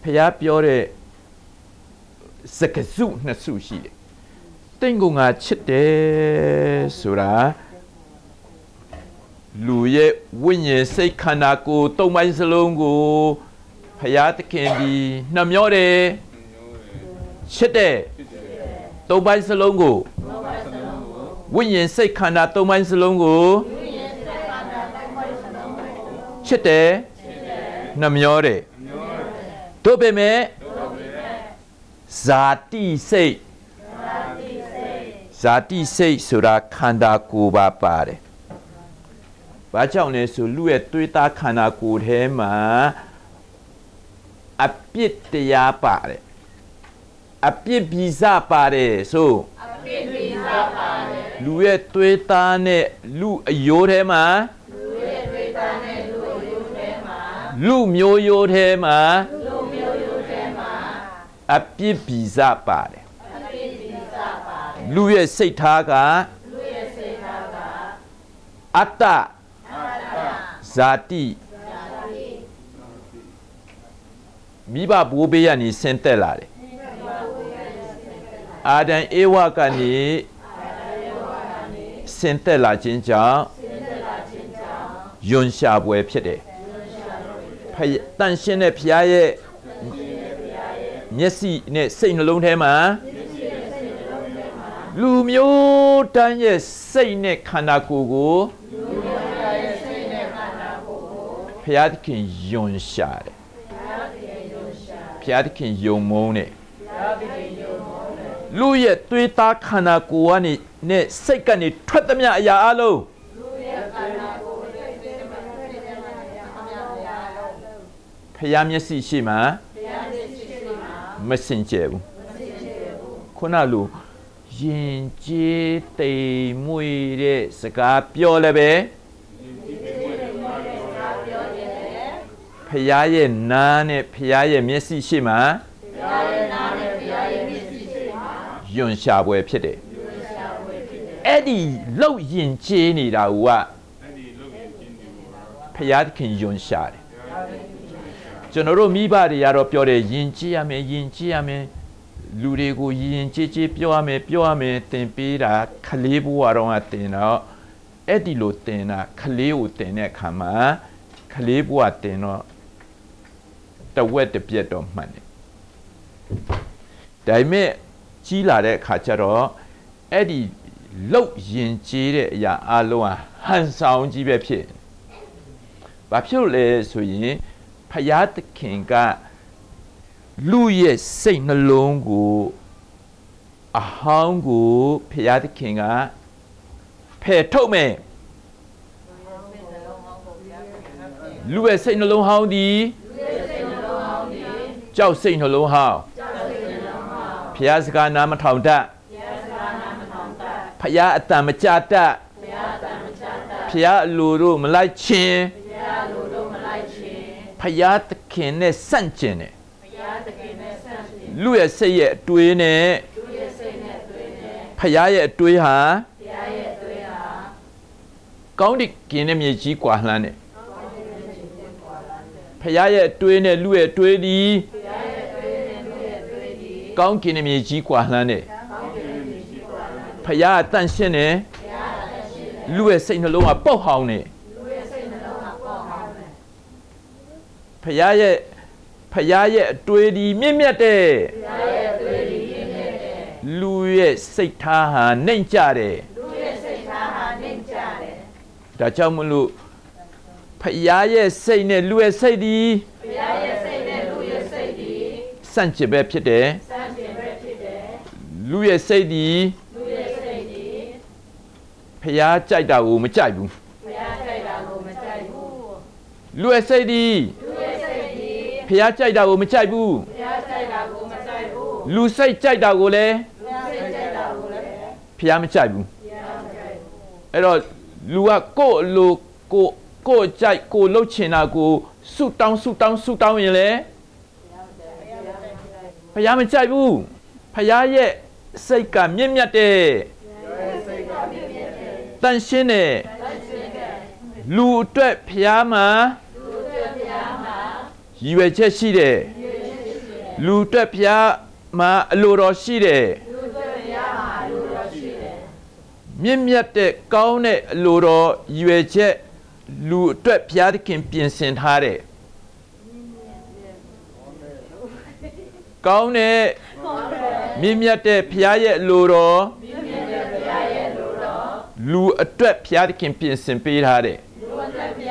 ဖျားပြောတဲ့စကားစုနှစ်စုရှိတယ်တင့်ကိုငါချစ်တယ်ဆိုတာလူရဲ့ဝိညာဉ်စိတ်ခန္ဓာကိုယ်သုံးပိုင်းစလုံးကိုဖျားသခင်ဒီနှမျောတယ်ချစ်တယ်သုံးပိုင်းစလုံးကိုဝိညာဉ်စိတ်ခန္ဓာသုံးပိုင်းစလုံးကိုချစ်တယ်နှမျောတယ် တို့ပေမဲ့ဇာတိစိတ်ဇာတိစိတ်ဆိုတာခန္ဓာကိုယ်ပါပါတယ်။ဘာကြောင့်လဲဆိုလူရဲ့တွေးသားခန္ဓာကိုယ်ထဲမှာအပြစ်တရားပါတယ်။အပြစ်ဗီဇပါတယ်ဆိုအပြစ်ဗီဇပါတယ်လူရဲ့တွေးသားနဲ့လူအယိုးထဲမှာလူရဲ့တွေးသားနဲ့လူအယိုးထဲမှာလူမျိုးရိုးထဲမှာလူမျိုးရိုးထဲမှာ အပြစ်ဗီဇပါတယ်လူရဲ့စိတ်ထားကလူရဲ့စိတ်ထားကအတ္တဇာတိမိဘဘိုးဘေးကနေဆင်းသက်လာတယ်အာဒံဧဝကနေဆင်းသက်လာခြင်းကြောင့်ယွန်ရှာပွဲဖြစ်တယ်ဖယတန်ရှင်းတဲ့ဖရားရဲ့ မျက်စိနဲ့စိတ်နှလုံးထဲမှာလူမျိုးတိုင်းရဲ့စိတ်နဲ့ခန္ဓာကိုယ်ကိုလူမျိုးတိုင်းရဲ့စိတ်နဲ့ခန္ဓာကိုယ်ကိုဘုရားသခင်ယွန်ရှာတယ်ဘုရားသခင်ယုံမုန်းတယ်လူရဲ့သွေးသားခန္ဓာကိုယ်ကနေနဲ့စိတ်ကနေထွက်သမျှအရာအလုံးဖျားမျက်စိရှိမှ မစင်ကြဘူးခုနလိုရင်ကျေးတိမ်မွေတဲ့စကားပြောလည်းပဲဖျားရဲ့နားနဲ့ဖျားရဲ့မျက်စိရှိမှဖျားရဲ့နားနဲ့ဖျားရဲ့မျက်စိရှိမှယွန်ရှာပွဲဖြစ်တယ်အဲ့ဒီလောက်ရင်ကျေးနေတာကဖျားသခင်ယွန်ရှာတယ် ကျွန်တော်တို့မိဘတွေကတော့ပြောတယ်ယင်ကြည်ရမယ်ယင်ကြည်ရမယ်လူတွေကိုယင်ကြည်ကြည်ပြောရမယ်ပြောရမယ်တင်ပေးတာခလေးဘဝတော့ကတင်တော့အဲ့ဒီလိုတင်တာခလေးကိုတင်တဲ့အခါမှာခလေးဘဝတင်တော့တဝက်တစ်ပြက်တော့မှန်တယ်ဒါပေမဲ့ကြီးလာတဲ့အခါကျတော့အဲ့ဒီလုတ်ရင်ကျေးတဲ့အရာအလုံးဟာဟန်ဆောင်ကြီးပဲဖြစ်ဘာဖြစ်လို့လဲဆိုရင် ဖယားသခင်ကလူရဲ့စိတ်နှလုံးကိုအဟောင်းကိုဖယားသခင်ကဖယ်ထုတ်မယ်လူရဲ့စိတ်နှလုံးဟောင်းဒီကြောက်စိတ်နှလုံးဟောင်းဖယားစကားနားမထောင်တတ်ဖယားအတန်မကြတတ်ဖယားအလိုတို့မလိုက်ခြင်း ဖယားသခင်နဲ့ဆန့်ကျင်တယ်လူရဲ့စိတ်ရဲ့အတွေးနဲ့ဖယားရဲ့အတွေးဟာကောင်းဒီကင်းတဲ့မြေကြီးကွာလှမ်းတယ်ဖယားရဲ့အတွေးနဲ့လူရဲ့အတွေးဒီကောင်းကင်တဲ့မြေကြီးကွာလှမ်းတယ်ဖယားအတန့်ရှင်းတယ်လူရဲ့စိတ်နှလုံးကပုတ်ဟောင်းတယ် ဖယားရဲ့ဖယားရဲ့အတွေးဒီမြင့်မြတ်တဲ့လူရဲ့စိတ်ထားဟာနှိမ့်ကြတယ်ဒါကြောင့်မလို့ဖယားရဲ့စိတ်နဲ့လူရဲ့စိတ်ဒီစန့်ကျင်ပဲဖြစ်တယ်လူရဲ့စိတ်ဒီဖယားကြိုက်တာကိုမကြိုက်ဘူးလူရဲ့စိတ်ဒီ ဖယားကြိုက်တာကိုမကြိုက်ဘူးလူစိတ်ကြိုက်တာကိုလည်းဖယားမကြိုက်ဘူးအဲ့တော့လူကကိုယ့်အလိုကိုယ့်ကိုယ့်ကြိုက်ကိုယ်လှုပ်ချင်တာကိုဆုတောင်းဆုတောင်းဆုတောင်းရင်လေဖယားမကြိုက်ဘူးဖယားရဲ့စိတ်ကမြင့်မြတ်တဲ့တန်ရှင်းတဲ့လူအတွက်ဖယားမှာ ရည်ရွယ်ချက်ရှိတယ်လူအတွက်ဖယားမှာအလိုတော်ရှိတယ်မြင့်မြတ်တဲ့ကောင်းတဲ့အလိုတော်ရည်ရွယ်ချက်လူအတွက်ဘုရားသခင်ပြင်ဆင်ထားတယ်ကောင်းတဲ့မြင့်မြတ်တဲ့ဘုရားရဲ့အလိုတော်လူအတွက်ဘုရားသခင်ပြင်ဆင်ပေးထားတယ်လူဒီဘုရား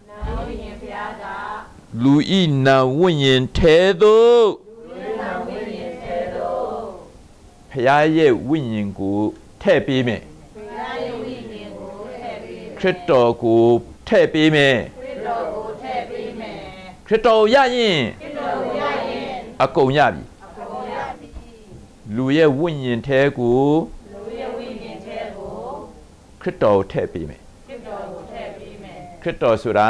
လူဤနာဝိညာဉ်ထဲသို့ဘုရားရဲ့ဝိညာဉ်ကိုထည့်ပေးမယ်ခရစ်တော်ကိုထည့်ပေးမယ်ခရစ်တော်ရရင်အကုန်ရပြီလူရဲ့ဝိညာဉ်ထဲကိုခရစ်တော်ကိုထည့်ပေးမယ်ခရစ်တော်ဆိုတာ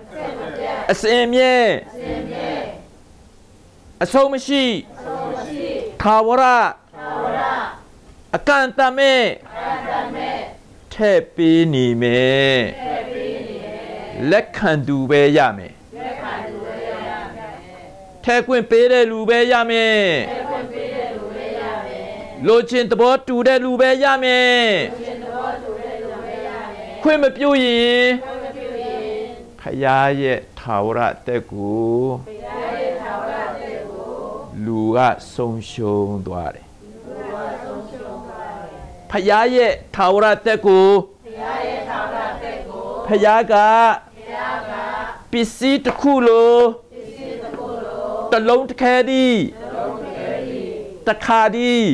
အစင်အမြဲအဆုံးမရှိထာဝရအကန့်အသတ်မဲ့ထည့်ပေးနေမယ်လက်ခံသူပဲရမယ်ထဲခွင့်ပေးတဲ့လူပဲရမယ်လိုချင်သဘောတူတဲ့လူပဲရမယ်ခွင့်မပြုရင်ဖရာရဲ့ ထာဝရအသက်ကိုလူကဆုံးရှုံးသွားတယ်ဖရာရဲ့ထာဝရအသက်ကိုဖရာကပစ္စည်းတစ်ခုလိုတစ်လုံးတစ်ခဲသည်တစ်ခါသည်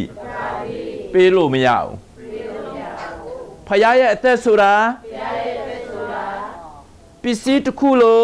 ပေးလို့မရဘူးဖရာရဲ့အသက်ဆိုတာပစ္စည်းတစ်ခုလို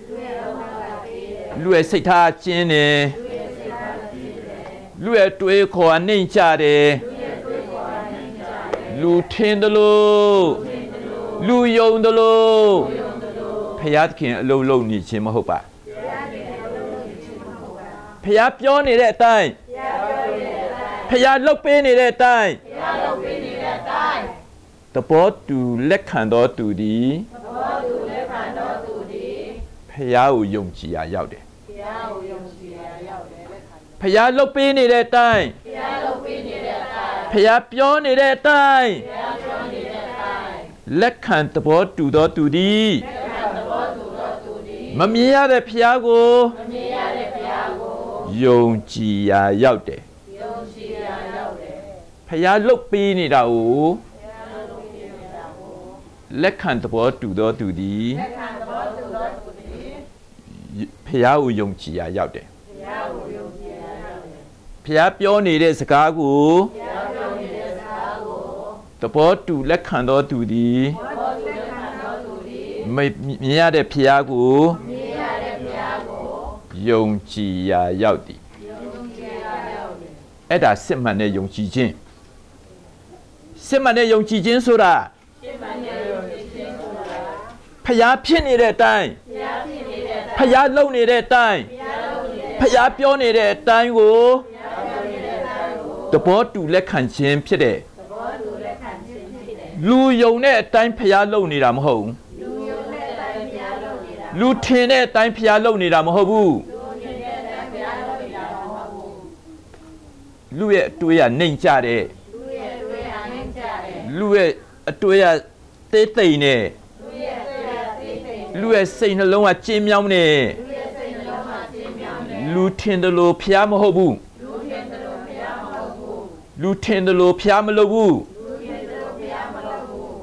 လူရဲ့စိတ်ထားကျင်းတယ်လူရဲ့တွေးခေါ်နှိမ်ကြတယ်လူထင်တယ်လို့လူယုံတယ်လို့ဖရာသခင်အလုံးလုံးနေခြင်းမဟုတ်ပါဖះပြောနေတဲ့အတိုင်းဖះလှုပ်ပေးနေတဲ့အတိုင်းတဘောတူလက်ခံတော်သူသည်ဖះကိုယုံကြည်ရာရောက်တယ် ဖះလှုပ်ပေးနေတဲ့အတိုင်းဖះပြောနေတဲ့အတိုင်းလက်ခံတဘောတူတော်သူသည်မမြင်ရတဲ့ဖះကိုမမြင်ရတဲ့ဖះကိုယုံကြည်ရာရောက်တယ်ယုံကြည်ရာရောက်တယ်ဖះလုတ်ပေးနေတာကိုလက်ခံသဘောတူသောသူသည်လက်ခံသဘောတူသောသူသည် ဖះကိုယုံကြည်ရာရောက်တယ်ဖះကိုယုံကြည်ရာရောက်တယ်ဖះပြောနေတဲ့စကားကိုဖះပြောနေတဲ့စကားကိုသဘောတူလက်ခံသောသူသည်သဘောတူလက်ခံသောသူသည်မမြင်ရတဲ့ဖះကိုမြင်ရတဲ့ဖះကိုယုံကြည်ရာရောက်သည်အဲ့ဒါစစ်မှန်တဲ့ယုံကြည်ခြင်းစစ်မှန်တဲ့ယုံကြည်ခြင်းဆိုတာစစ်မှန်တဲ့ယုံကြည်ခြင်းဆိုတာဖျားဖြစ်နေတဲ့အတိုင်းဖျားဖြစ်နေတဲ့အတိုင်း ဖျားလုံနေတဲ့အတိုင်းဖျားပြောနေတဲ့အတိုင်းကိုသဘောတူလက်ခံခြင်းဖြစ်တဲ့လူယုံတဲ့အတိုင်းဖျားလုံနေတာမဟုတ်ဘူးလူယုံတဲ့အတိုင်းဖျားလုံနေတာလူထင်တဲ့အတိုင်းဖျားလုံနေတာမဟုတ်ဘူးလူရဲ့အတွေးကနှိမ်ကြတယ်လူရဲ့အတွေးကနှိမ်ကြတယ်လူရဲ့အတွေးကသေးသိမ့်နေလူရဲ့အတွေးကသေးသိမ့် လူရဲ့စိတ်နှလုံးကကျင်းမြောင်းနေလူရဲ့စိတ်နှလုံးကကျင်းမြောင်းနေလူထင်တယ်လို့ဖျားမဟုတ်ဘူးလူထင်တယ်လို့ဖျားမဟုတ်ဘူးလူထင်တယ်လို့ဖျားမလုပ်ဘူးလူထင်တယ်လို့ဖျားမလုပ်ဘူး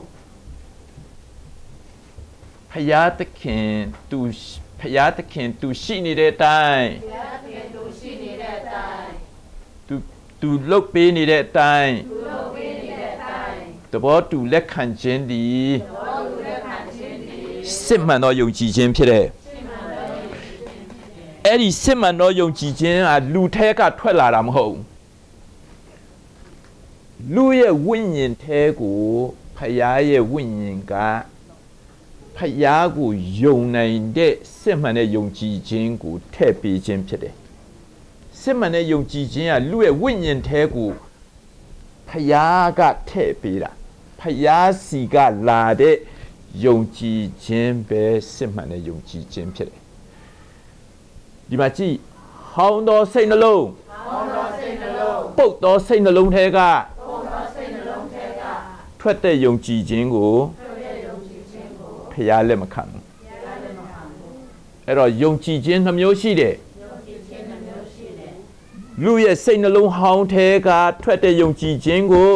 ဖျားသခင်သူဖျားသခင်သူရှိနေတဲ့အတိုင်းဖျားသခင်သူရှိနေတဲ့အတိုင်းသူသူလှုပ်ပေးနေတဲ့အတိုင်းသူလှုပ်ပေးနေတဲ့အတိုင်းသဘောတူလက်ခံခြင်းသည်သဘောတူလက်ခံခြင်းသည် စစ်မှန်သောယုံကြည်ခြင်းဖြစ်တဲ့အဲ့ဒီစစ်မှန်သောယုံကြည်ခြင်းဟာလူထဲကထွက်လာတာမဟုတ်ဘူးလူရဲ့ဝိညာဉ်ထဲကိုဖယားရဲ့ဝိညာဉ်ကဖယားကိုယုံနိုင်တဲ့စစ်မှန်တဲ့ယုံကြည်ခြင်းကိုထည့်ပေးခြင်းဖြစ်တယ်စစ်မှန်တဲ့ယုံကြည်ခြင်းကလူရဲ့ဝိညာဉ်ထဲကိုဖယားကထည့်ပေးတာဖယားစီကလာတဲ့ ယုံကြည်ခြင်းပဲစစ်မှန်တဲ့ယုံကြည်ခြင်းဖြစ်တယ်ဒီမှာကြည့်ဟောင်းသောစိတ်နှလုံးဟောင်းသောစိတ်နှလုံးပုတ်သောစိတ်နှလုံးထဲကပုတ်သောစိတ်နှလုံးထဲကထွက်တဲ့ယုံကြည်ခြင်းကိုထွက်တဲ့ယုံကြည်ခြင်းကိုဖယားလက်မခံဘူးဖယားလက်မခံဘူးအဲ့တော့ယုံကြည်ခြင်းနှမျိုးရှိတယ်လူရဲ့စိတ်နှလုံးဟောင်းထဲကထွက်တဲ့ယုံကြည်ခြင်းကို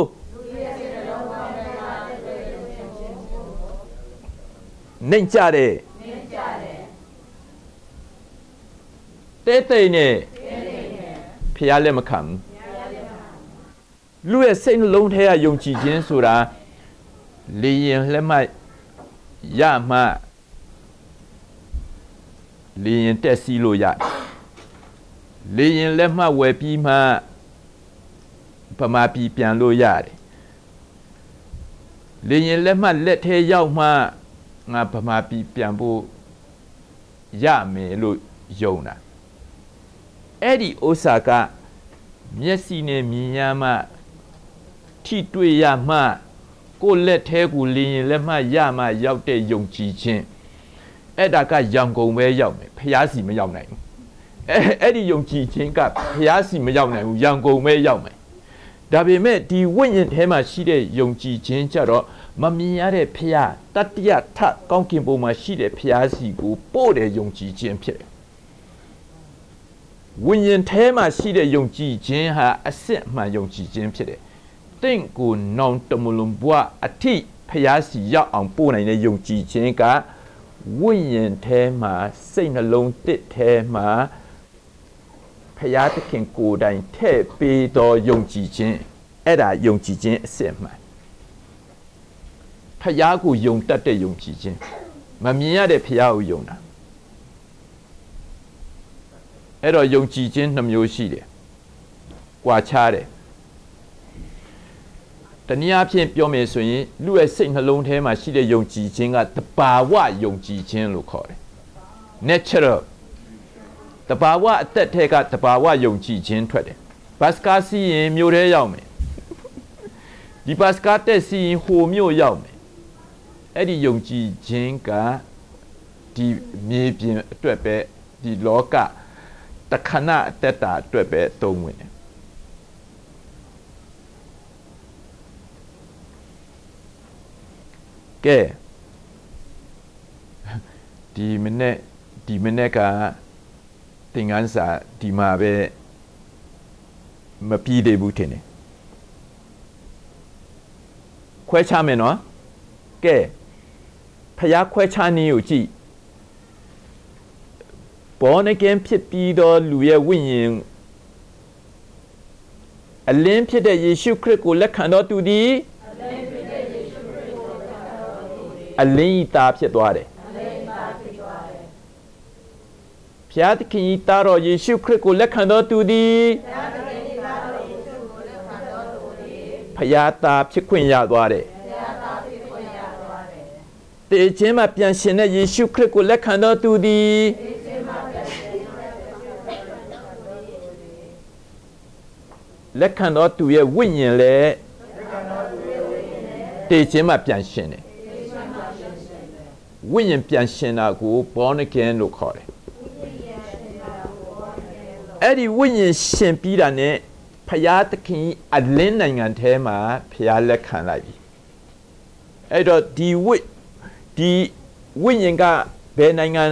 နှိမ်ကြတယ်တဲတိမ်နဲ့ဖျားလက်မခံလူရဲ့စိတ်နှလုံးထဲကယုံကြည်ခြင်းဆိုတာလေရင်လက်မရမှလေရင်တက်စီလို့ရတယ်လေရင်လက်မှတ်ဝယ်ပြီးမှဗမာပြည်ပြန်လို့ရတယ်လေရင်လက်မှတ်လက်ထဲရောက်မှ ငါဗမာပြည်ပြန်ဖို့ရမယ်လို့ယုံတာအဲ့ဒီဥစ္စာကမျက်စိနဲ့မြင်ရမှထိတွေ့ရမှကိုယ်လက်ထဲကိုလေရင်လက်မှတ်ရမှရောက်တဲ့ယုံကြည်ခြင်းအဲ့ဒါကရောင်ကုန်ပဲရောက်မယ်ဖျားစီမရောက်နိုင်ဘူးအဲ့အဲ့ဒီယုံကြည်ခြင်းကဖျားစီမရောက်နိုင်ဘူးရောင်ကုန်ပဲရောက်မယ်ဒါပေမဲ့ဒီဝိညာဉ်ထဲမှာရှိတဲ့ယုံကြည်ခြင်းကြတော့ မမြင်ရတဲ့ဖျားတတ္တယထကောင်းကင်ဘုံမှာရှိတဲ့ဖျားစီကိုပို့တဲ့ယုံကြည်ခြင်းဖြစ်တယ်ဝိညာဉ်ထဲမှာရှိတဲ့ယုံကြည်ခြင်းဟာအစစ်အမှန်ယုံကြည်ခြင်းဖြစ်တယ်တင့်ကိုနောင်တမလွန်ဘွားအထိဖျားစီရောက်အောင်ပို့နိုင်တဲ့ယုံကြည်ခြင်းကဝိညာဉ်ထဲမှာစိတ်နှလုံးတစ်ထဲမှာဖျားသခင်ကိုယ်တိုင်ထည့်ပေးသောယုံကြည်ခြင်းအဲ့ဒါယုံကြည်ခြင်းအစစ်အမှန် ဖျားကိုယုံတတ်တဲ့ယုံကြည်ခြင်းမမြင်ရတဲ့ဖျားကိုယုံတာအဲ့တော့ယုံကြည်ခြင်းနှမျိုးရှိတယ်။ကွာခြားတယ်။တနည်းအားဖြင့်ပြောမယ်ဆိုရင်လူရဲ့စိတ်နှလုံးထဲမှာရှိတဲ့ယုံကြည်ခြင်းကတဘာဝယုံကြည်ခြင်းလို့ခေါ်တယ်။ natural တဘာဝအသက်ထဲကတဘာဝယုံကြည်ခြင်းထွက်တယ်။ဘတ်စကားစီးရင်မြို့ထဲရောက်မယ်။ဒီဘတ်စကားတက်စီးရင်ဟိုမြို့ရောက်မယ်။ အဲ့ဒီယုံကြည်ခြင်းကဒီမြေပြင်အတွက်ပဲဒီလောကတခဏအသက်တာအတွက်ပဲသုံးဝင်တယ်ကဲဒီမနေ့ဒီမနေ့ကသင်္ကန်းစာဒီမှာပဲမပြီးသေးဘူးထင်တယ်ခွဲခြားမယ်နော်ကဲ ဖျားခွဲခြားနည်းကိုကြည့် born again ဖြစ်ပြီးတော့လူရဲ့ဝိညာဉ်အလင်းဖြစ်တဲ့ယေရှုခရစ်ကိုလက်ခံတော်သူသည်အလင်းဤသားဖြစ်သွားတယ်ဖျားသခင်ဤသားတော်ယေရှုခရစ်ကိုလက်ခံတော်သူသည်ဖျားသားဖြစ်ခွင့်ရသွားတယ် တေခြင်းမှာပြန်ရှင်တဲ့ယေရှုခရစ်ကိုလက်ခံတော်သူသည်လက်ခံတော်သူရဲ့ဝိညာဉ်လည်းတေခြင်းမှာပြန်ရှင်တယ်ဝိညာဉ်ပြန်ရှင်တာကို born again လို့ခေါ်တယ်အဲ့ဒီဝိညာဉ်ရှင်ပြီးတာ ਨੇ ဖရာသခင်အလင်းနိုင်ငံထဲမှာဖရာလက်ခံလိုက်ပြီအဲ့တော့ဒီဝိ ဒီဝိညာဉ်ကဘယ်နိုင်ငံ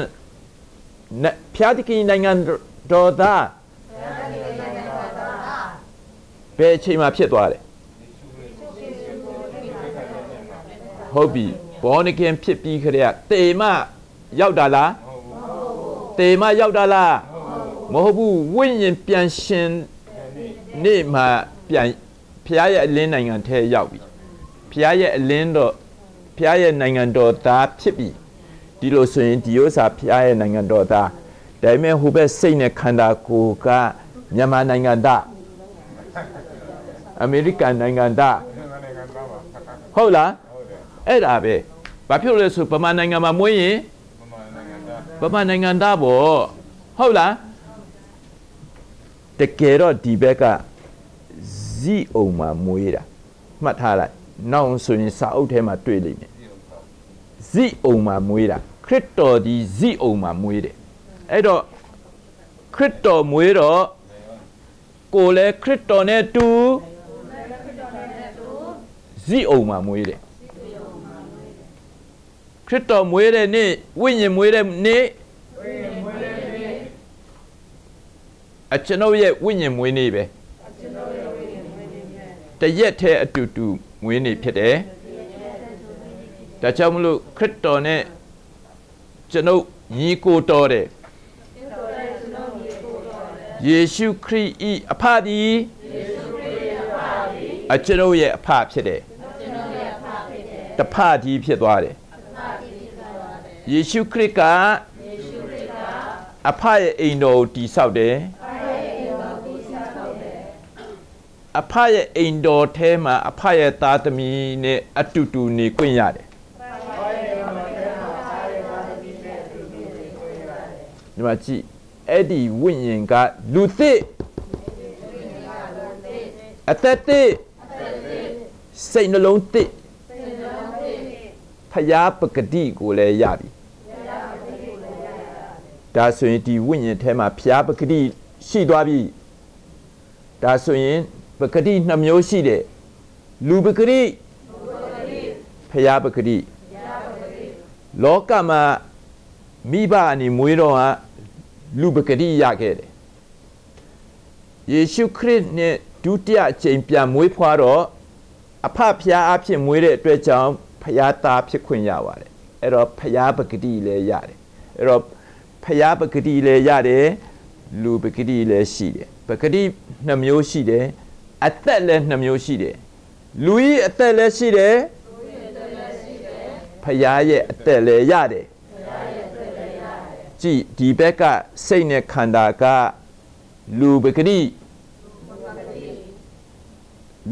ဖရာသခင်နိုင်ငံတော်သားဘယ်အချိန်မှာဖြစ်သွားတယ်ဟုတ်ပြီဘောနကင်ဖြစ်ပြီးခရက်တေမရောက်တာလားတေမရောက်တာလားမဟုတ်ဘူးဝိညာဉ်ပြန်ရှင်နေ့မှာပြန်ဖျားရဲ့အလင်းနိုင်ငံထဲရောက်ပြီဖျားရဲ့အလင်းတော် ဖျားရဲ့နိုင်ငံတော်သားဖြစ်ပြီဒီလိုဆိုရင်ဒီဥစ္စာဖျားရဲ့နိုင်ငံတော်သားဒါပေမဲ့ဟိုဘက်စိတ်နဲ့ခန္ဓာကိုယ်ကမြန်မာနိုင်ငံသားအမေရိကန်နိုင်ငံသားဟုတ်လားအဲ့ဒါပဲဘာဖြစ်လို့လဲဆိုဗမာနိုင်ငံမှာမွေးရင်ဗမာနိုင်ငံသားပေါ့ဟုတ်လားတကယ်တော့ဒီဘက်ကဇီအုံမှာမွေးတာမှတ်ထားလိုက်နောက်ဆိုရင်စာအုပ်ထဲမှာတွေ့လိမ့်မယ် ဇီအုံမှာမွေးတာခရစ်တော်ဒီဇီအုံမှာမွေးတယ်အဲ့တော့ခရစ်တော်မွေးတော့ကိုလည်းခရစ်တော်နဲ့တူဇိအုံမှာမွေးတယ်ခရစ်တော်မွေးတဲ့နေ့ဝိညာဉ်မွေးတဲ့နေ့အကျွန်ုပ်ရဲ့ဝိညာဉ်မွေးနေ့ပဲတရက်ထဲအတူတူမွေးနေ့ဖြစ်တယ် ဒါကြောင့်မလို့ခရစ်တော်နဲ့ကျွန်ုပ်ညီကိုတော်တယ်ယေရှုခရစ်ဤအဖသည်အကျွန်ုပ်ရဲ့အဖဖြစ်တယ်တဖကြီးဖြစ်သွားတယ်ယေရှုခရစ်ကအဖရဲ့အိမ်တော်ကိုတည်ဆောက်တယ်အဖရဲ့အိမ်တော်ထဲမှာအဖရဲ့သားသမီးနဲ့အတူတူနေခွင့်ရတယ် ဒီမှာကြည့်အဲ့ဒီဝိညာဉ်ကလူသစ်အသက်သစ်စိတ်နှလုံးသစ်ဖျားပကတိကိုလည်းရပြီဒါဆိုရင်ဒီဝိညာဉ်ထဲမှာဖျားပကတိရှိသွားပြီဒါဆိုရင်ပကတိနှစ်မျိုးရှိတယ်လူပကတိဖျားပကတိလောကမှာမိဘအနေမွေးတော့က လူပကတိရခဲ့တယ်ယေရှုခရစ်နဲ့ဒုတိယအကြိမ်ပြန်မွေးဖွားတော့အဖဖျားအဖြစ်မွေးတဲ့အတွက်ကြောင့်ဖျားသားဖြစ်ခွင့်ရပါတယ်အဲ့တော့ဖျားပကတိလည်းရတယ်အဲ့တော့ဖျားပကတိလည်းရတယ်လူပကတိလည်းရှိတယ်ပကတိနှစ်မျိုးရှိတယ်အသက်လည်းနှစ်မျိုးရှိတယ်လူကြီးအသက်လည်းရှိတယ်ဖျားရဲ့အသက်လည်းရတယ် ကြည့်ဒီဘက်ကစိတ်နဲ့ခန္ဓာကလူပကတိ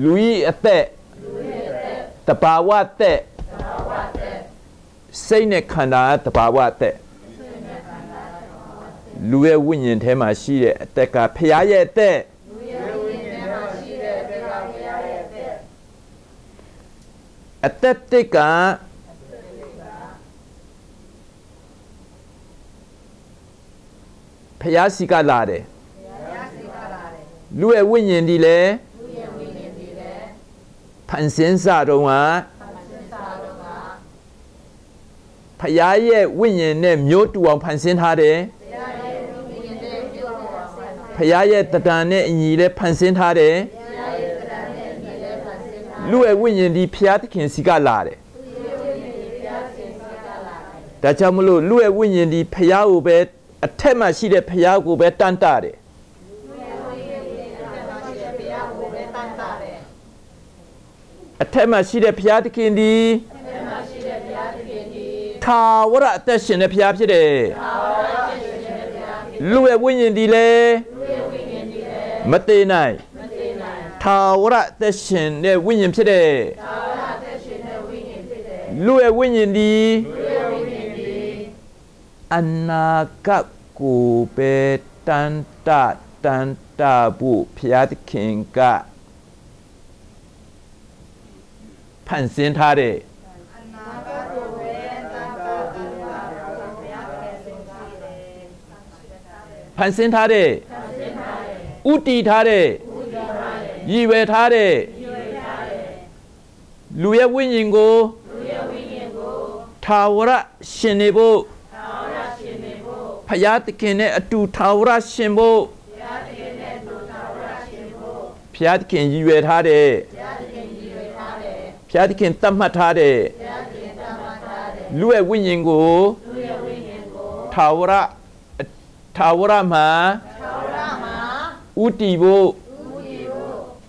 လူကြီးအသက်တဘာဝသက်စိတ်နဲ့ခန္ဓာကတဘာဝသက်လူရဲ့ဝိညာဉ်ထဲမှာရှိတဲ့အသက်ကဖျားရဲ့အသက်အသက်တစ်က ဖျားစီကလာတယ်လူရဲ့ဝိညာဉ်ဒီလေဖန်ဆင်းစားတော့ကဖျားရဲ့ဝိညာဉ်နဲ့မျိုးတူအောင်ဖန်ဆင်းထားတယ်ဖျားရဲ့တဏ္ဍာနဲ့အညီလဲဖန်ဆင်းထားတယ်လူရဲ့ဝိညာဉ်ဒီဖျားသခင်စီကလာတယ်ဒါကြောင့်မလို့လူရဲ့ဝိညာဉ်ဒီဖျားကိုပဲ အထက်မှာရှိတဲ့ဖျားကိုပဲတန်တတယ်အထက်မှာရှိတဲ့ဘုရားသခင်ဒီထာဝရအသက်ရှင်တဲ့ဘုရားဖြစ်တယ်လူရဲ့ဝိညာဉ်ဒီလေမသေးနိုင်ထာဝရအသက်ရှင်တဲ့ဝိညာဉ်ဖြစ်တယ်လူရဲ့ဝိညာဉ်ဒီ အနာကကိုပဲတန်တတန်တဖို့ဘုရားသခင်ကဖန်ဆင်းထားတဲ့ဖန်ဆင်းထားတဲ့ဥတီထားတဲ့ရည်ဝယ်ထားတဲ့လူရဲ့ဝိညာဉ်ကိုထာဝရရှင်နေဖို့ ဖယားသခင်နဲ့အတူထာဝရရှင်ဖို့ဖယားသခင်ရည်ရွယ်ထားတဲ့ဖျားသခင်တတ်မှတ်ထားတဲ့လူရဲ့ဝိညာဉ်ကိုထာဝရထာဝရမှာဥတီဖို့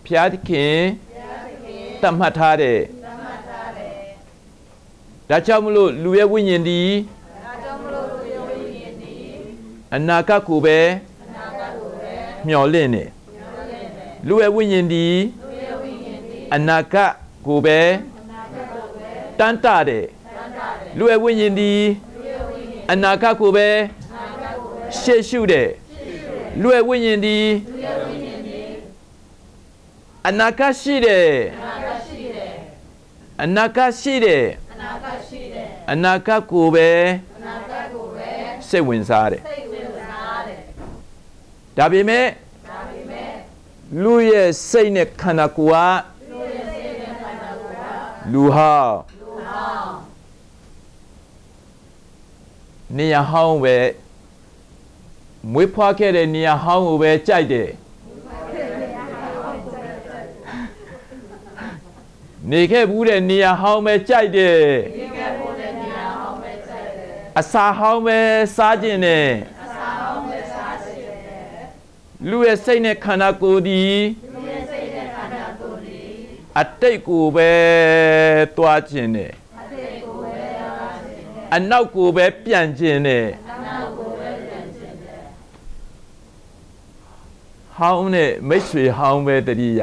ဖျားသခင်တတ်မှတ်ထားတဲ့ဒါကြောင့်မလို့လူရဲ့ဝိညာဉ်ဒီ အနာဂတ်ကိုပဲမျှော်လင့်နေလူရဲ့ဝိညာဉ်ဒီအနာဂတ်ကိုပဲတန်တတယ်လူရဲ့ဝိညာဉ်ဒီအနာဂတ်ကိုပဲရှေ့ရှုတယ်လူရဲ့ဝိညာဉ်ဒီအနာဂတ်ရှိတယ်အနာဂတ်ရှိတယ်အနာဂတ်ကိုပဲစိတ်ဝင်စားတယ် ဒါပေမဲ့လူရဲ့စိတ်နဲ့ခန္ဓာကိုယ်ကလူဟာနေရဟောင်းပဲမွေးဖွားခဲ့တဲ့နေရဟောင်းကိုပဲကြိုက်တယ်နေခဲ့ဘူးတဲ့နေရဟောင်းပဲကြိုက်တယ်အစာဟောင်းပဲစားခြင်း လူရဲ့စိတ်နဲ့ခန္ဓာကိုယ်ဒီလူရဲ့စိတ်နဲ့ခန္ဓာကိုယ်ဒီအတိတ်ကိုပဲတွားခြင်းနဲ့အတိတ်ကိုပဲတွားခြင်းနဲ့အနောက်ကိုပဲပြန်ခြင်းနဲ့အနောက်ကိုပဲပြန်ခြင်းနဲ့ဟောင်းနဲ့မိတ်ဆွေဟောင်းပဲတတိယ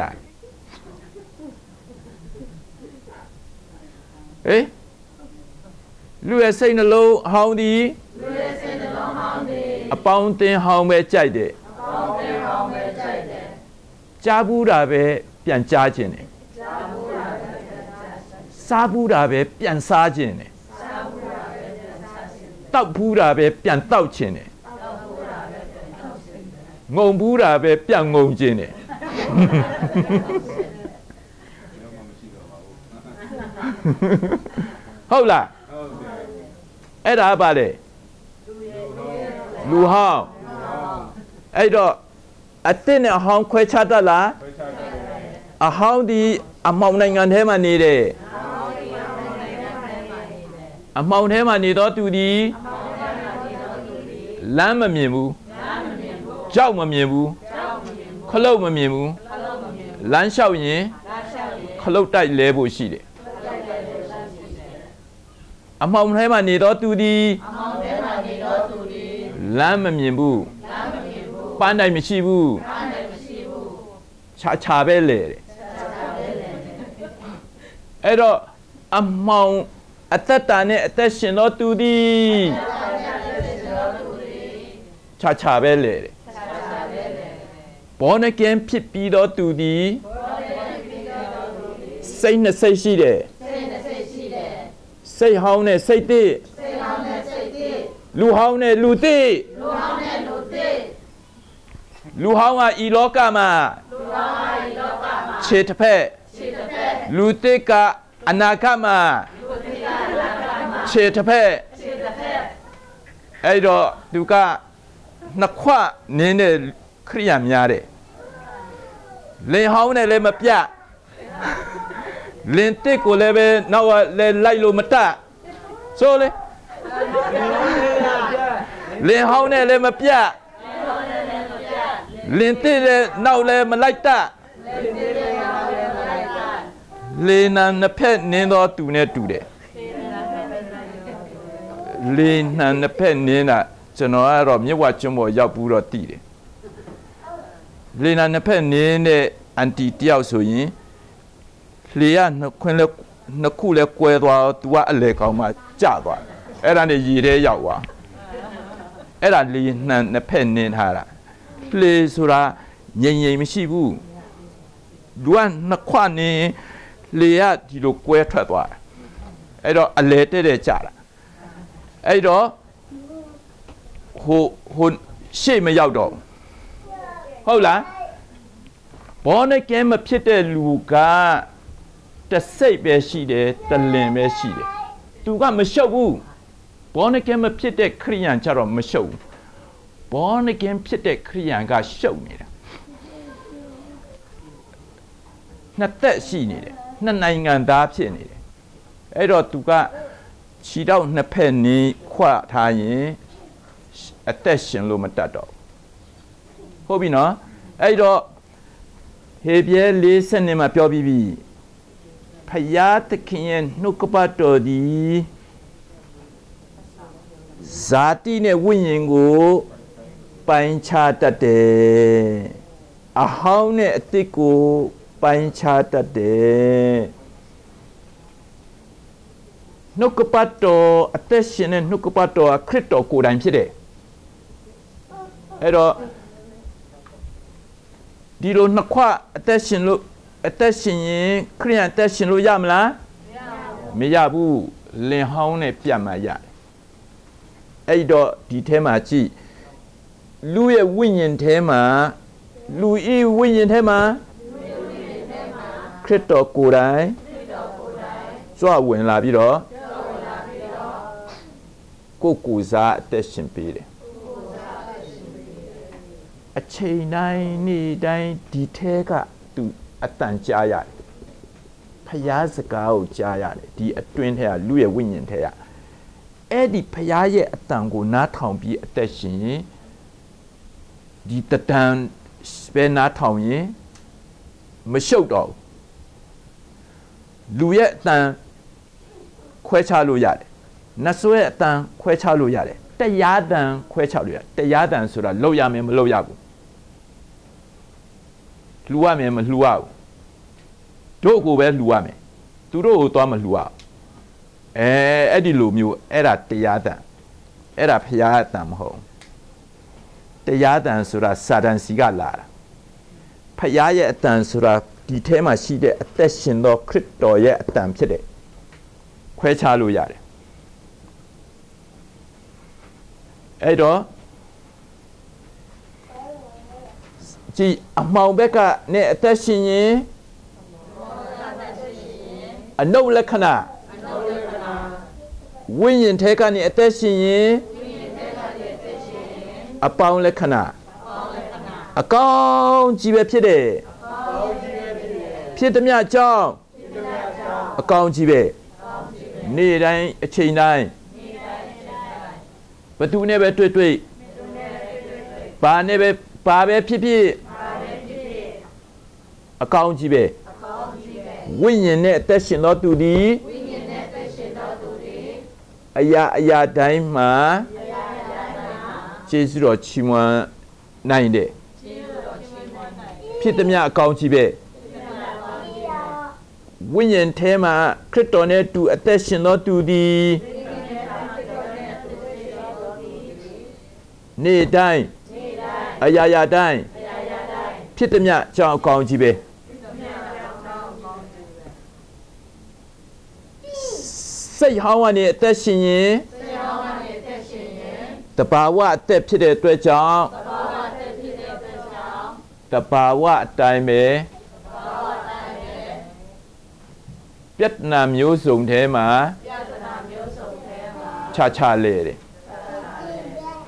ဟေးလူရဲ့စိတ်နှလုံးဟောင်းဒီလူရဲ့စိတ်နှလုံးဟောင်းဒီအပေါင်းအသင်းဟောင်းပဲကြိုက်တယ် ကြားဘူးတာပဲပြန်ကြားခြင်းတယ်ကြားဘူးတာပဲကြားစားဘူးတာပဲပြန်စားခြင်းတယ်စားဘူးတာပဲကြားစားရှင်တောက်ဘူးတာပဲပြန်တောက်ခြင်းတယ်တောက်ဘူးတာပဲပြန်တောက်ရှင်ငုံဘူးတာပဲပြန်ငုံခြင်းတယ်တော့မှမရှိတော့ပါဘူးဟုတ်လားဟုတ်တယ်အဲ့ဒါကပါလေလူဟောင်းအဲ့တော့ အစ်စ်နဲ့အဟောင်းခွဲခြားတတ်လားခွဲခြားတယ်အဟောင်းဒီအမောင်နိုင်ငံထဲမှာနေတယ်အမောင်ထဲမှာနေတော့သူဒီလမ်းမမြင်ဘူးကြောက်မမြင်ဘူးခလုတ်မမြင်ဘူးလမ်းလျှောက်ရင်ခလုတ်တိုက်လဲဖို့ရှိတယ်အမောင်ထဲမှာနေတော့သူဒီအမောင်ထဲမှာနေတော့သူဒီလမ်းမမြင်ဘူးလမ်းမမြင်ဘူး ပန်းတိုင်မရှိဘူးအားလည်းမရှိဘူးခြားခြားပဲလေတဲ့ဆက်စားပဲလေအဲ့တော့အမောင်အသက်တာနဲ့အသက်ရှင်တော့သူဒီခြားခြားပဲလေတဲ့ဆက်စားပဲလေဘောနကင်ဖြစ်ပြီးတော့သူဒီစိတ်နဲ့စိတ်ရှိတယ်စိတ်နဲ့စိတ်ရှိတယ်စိတ်ဟောင်းနဲ့စိတ်တိစိတ်ဟောင်းနဲ့စိတ်တည်လူဟောင်းနဲ့လူတိလူဟောင်းနဲ့လူတည် လူဟောင်းကဤလောကမှာလူဟောင်းဟာဒီလောကမှာခြေတစ်ဖက်ခြေတစ်ဖက်လူတိကအနာဂတ်မှာလူတိကလာကမှာခြေတစ်ဖက်ခြေတစ်ဖက်အဲ့တော့သူကနှစ်ခွနင်းတဲ့ခရိယာများတယ်လင်ဟောင်းနဲ့လည်းမပြတ်လင်တစ်ကိုလည်းပဲနောက်ကလည်းလိုက်လို့မတတ်ဆိုလေလင်ဟောင်းနဲ့လည်းမပြတ် လင်တစ်လည်းနောက်လည်းမလိုက်တတ်လေနံနှစ်ဖက်နင်းတော့သူနဲ့တူတယ်လေနှံနှစ်ဖက်နင်းတာကျွန်တော်ကတော့မြစ်ဝကျွန်းပေါ်ရောက်ဘူးတော့တည်တယ်လေနှံနှစ်ဖက်နင်းတဲ့အန်တီတယောက်ဆိုရင်လေကနှစ်ခွင်းလဲနှစ်ခုလဲကွဲသွားတော့ तू ကအလေကောင်မှကျသွားအဲ့ဒါနဲ့ရေထဲရောက်သွားအဲ့ဒါလေနှံနှစ်ဖက်နင်းထားတာ လေဆိုတာငြိမ်ငြိမ်မရှိဘူးလူကနှစ်ခွနင်းလေကဒီလိုကွဲထွက်သွားတယ်အဲ့တော့အလေတဲ့တဲ့ကျတာအဲ့တော့ဟိုဟိုရှေ့မရောက်တော့ဘူးဟုတ်လားဘောနကဲမဖြစ်တဲ့လူကတစ်စိတ်ပဲရှိတယ်တလင်ပဲရှိတယ်သူကမရှုပ်ဘူးဘောနကဲမဖြစ်တဲ့ခရိယန်ကြတော့မရှုပ်ဘူး ဘောနကဲဖြစ်တဲ့ခရိယန်ကရှုပ်နေတာနှစ်သက်ရှိနေတယ်နှစ်နိုင်ငံသားဖြစ်နေတယ်အဲ့တော့သူကခြေတော့နှစ်ဖက်နေခွထားရင်အသက်ရှင်လို့မတတ်တော့ဘူးဟုတ်ပြီနော်အဲ့တော့ဟေပြဲ၄စနစ်မှာပြောပြီးပြီဖယားသခင်ရဲ့နှုတ်ကပတ်တော်ဒီဇာတိနဲ့ဝိညာဉ်ကို ပိုင်းခြားတတ်တယ်အဟောင်းနဲ့အတိတ်ကိုပိုင်းခြားတတ်တယ်နှုတ်ကပတ်တော်အသက်ရှင်တဲ့နှုတ်ကပတ်တော်ကခရစ်တော်ကိုယ်တိုင်ဖြစ်တယ်အဲ့တော့ဒီလိုနှစ်ခွအသက်ရှင်လို့အသက်ရှင်ရင်ခရိယန်အသက်ရှင်လို့ရမလားမရဘူးလင်ဟောင်းနဲ့ပြတ်မှရတယ်အဲ့တော့ဒီထဲမှာကြည့် လူရဲ့ဝိညာဉ်ထဲမှာလူဤဝိညာဉ်ထဲမှာခရစ်တော်ကိုယ်တိုင်ကြွဝင်လာပြီးတော့ကိုယ်ကိုယ်စားအသက်ရှင်ပေးတယ်အချိန်တိုင်းနေ့တိုင်းဒီထဲကသူအတန်ကြားရတယ်ဖျားစကားကိုကြားရတယ်ဒီအတွင်းထဲကလူရဲ့ဝိညာဉ်ထဲကအဲ့ဒီဖျားရဲ့အတန်ကိုနားထောင်ပြီးအသက်ရှင်ရင် ဒီတတန်ပဲနားထောင်ရင်မရှုပ်တော့ဘူးလူရဲ့အတန်ခွဲခြားလို့ရတယ်နတ်ဆိုးရဲ့အတန်ခွဲခြားလို့ရတယ်တရားတန်ခွဲခြားလို့ရတယ်တရားတန်ဆိုတာလောက်ရမယ်မလောက်ရဘူးလှူရမယ်မလှူရဘူးတို့ကိုပဲလှူရမယ်သူတို့ကိုသွားမလှူရဘူးအဲအဲ့ဒီလိုမျိုးအဲ့ဒါတရားတန်အဲ့ဒါဖရာအတန်မဟုတ် တရားတန်ဆိုတာစာတန်စီကလာတာဖရာရဲ့အတန်ဆိုတာဒီထဲမှာရှိတဲ့အသက်ရှင်သောခရစ်တော်ရဲ့အတန်ဖြစ်တယ်ခွဲခြားလို့ရတယ်အဲ့တော့ကြည်အမှောင်ဘက်ကနဲ့အသက်ရှင်ရင်အနုလက္ခဏာဝိညာဉ်ထဲကနေအသက်ရှင်ရင် အပေါင်းလက္ခဏာအကောင်းကြီးပဲဖြစ်တယ်ဖြစ်သည်မြအကြောင်းအကောင်းကြီးပဲနေ့တိုင်းအချိန်တိုင်းဘသူနဲ့ပဲတွေ့တွေ့ဘာနဲ့ပဲဘာပဲဖြစ်ဖြစ်အကောင်းကြီးပဲဝိညာဉ်နဲ့အသက်ရှင်တော်သူသည်အရာအရာတိုင်းမှာ ကျေးဇူးတော်ချီးမွမ်းနိုင်တယ်ဖြစ်သည်မြအကောင်းကြီးပဲဝိညာဉ်ထဲမှာခရစ်တော်နဲ့တူအသက်ရှင်တော်သူသည်နေ့တိုင်းအရာရာတိုင်းဖြစ်သည်မြအကြောင်းအကောင်းကြီးပဲစိတ်ဟောင်းကနေအသက်ရှင်ရင် တဘာဝအသက်ဖြစ်တဲ့အတွက်ကြောင့်တဘာဝအတိုင်းပဲပြဿနာမျိုးစုံထဲမှာခြားခြားလေတယ်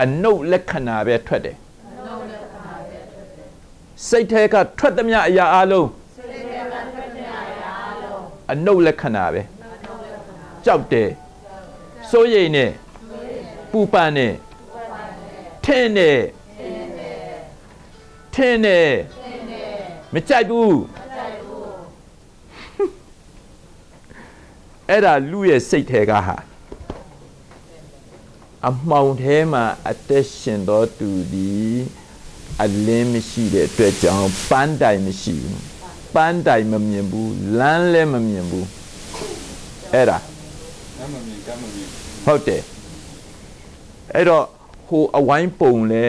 အနုလက္ခဏာပဲထွက်တယ်စိတ်ထဲကထွက်သမျှအရာအလုံးအနုလက္ခဏာပဲကြောက်တယ်စိုးရိမ်နေပူပန်နေ ထင်းနေထင်းနေမကြိုက်ဘူးအဲ့ဒါလူရဲ့စိတ်ထဲကဟာအမှောင်ထဲမှာအသက်ရှင်တော်သူသည်အလင်းမရှိတဲ့အတွက်ကြောင့်ပန်းတိုင်မရှိဘူးပန်းတိုင်မမြင်ဘူးလမ်းလည်းမမြင်ဘူးအဲ့ဒါနမ်းမမြင်ကမ်းမမြင်ဟုတ်တယ်အဲ့တော့ ဟိုအဝိုင်းပုံလဲ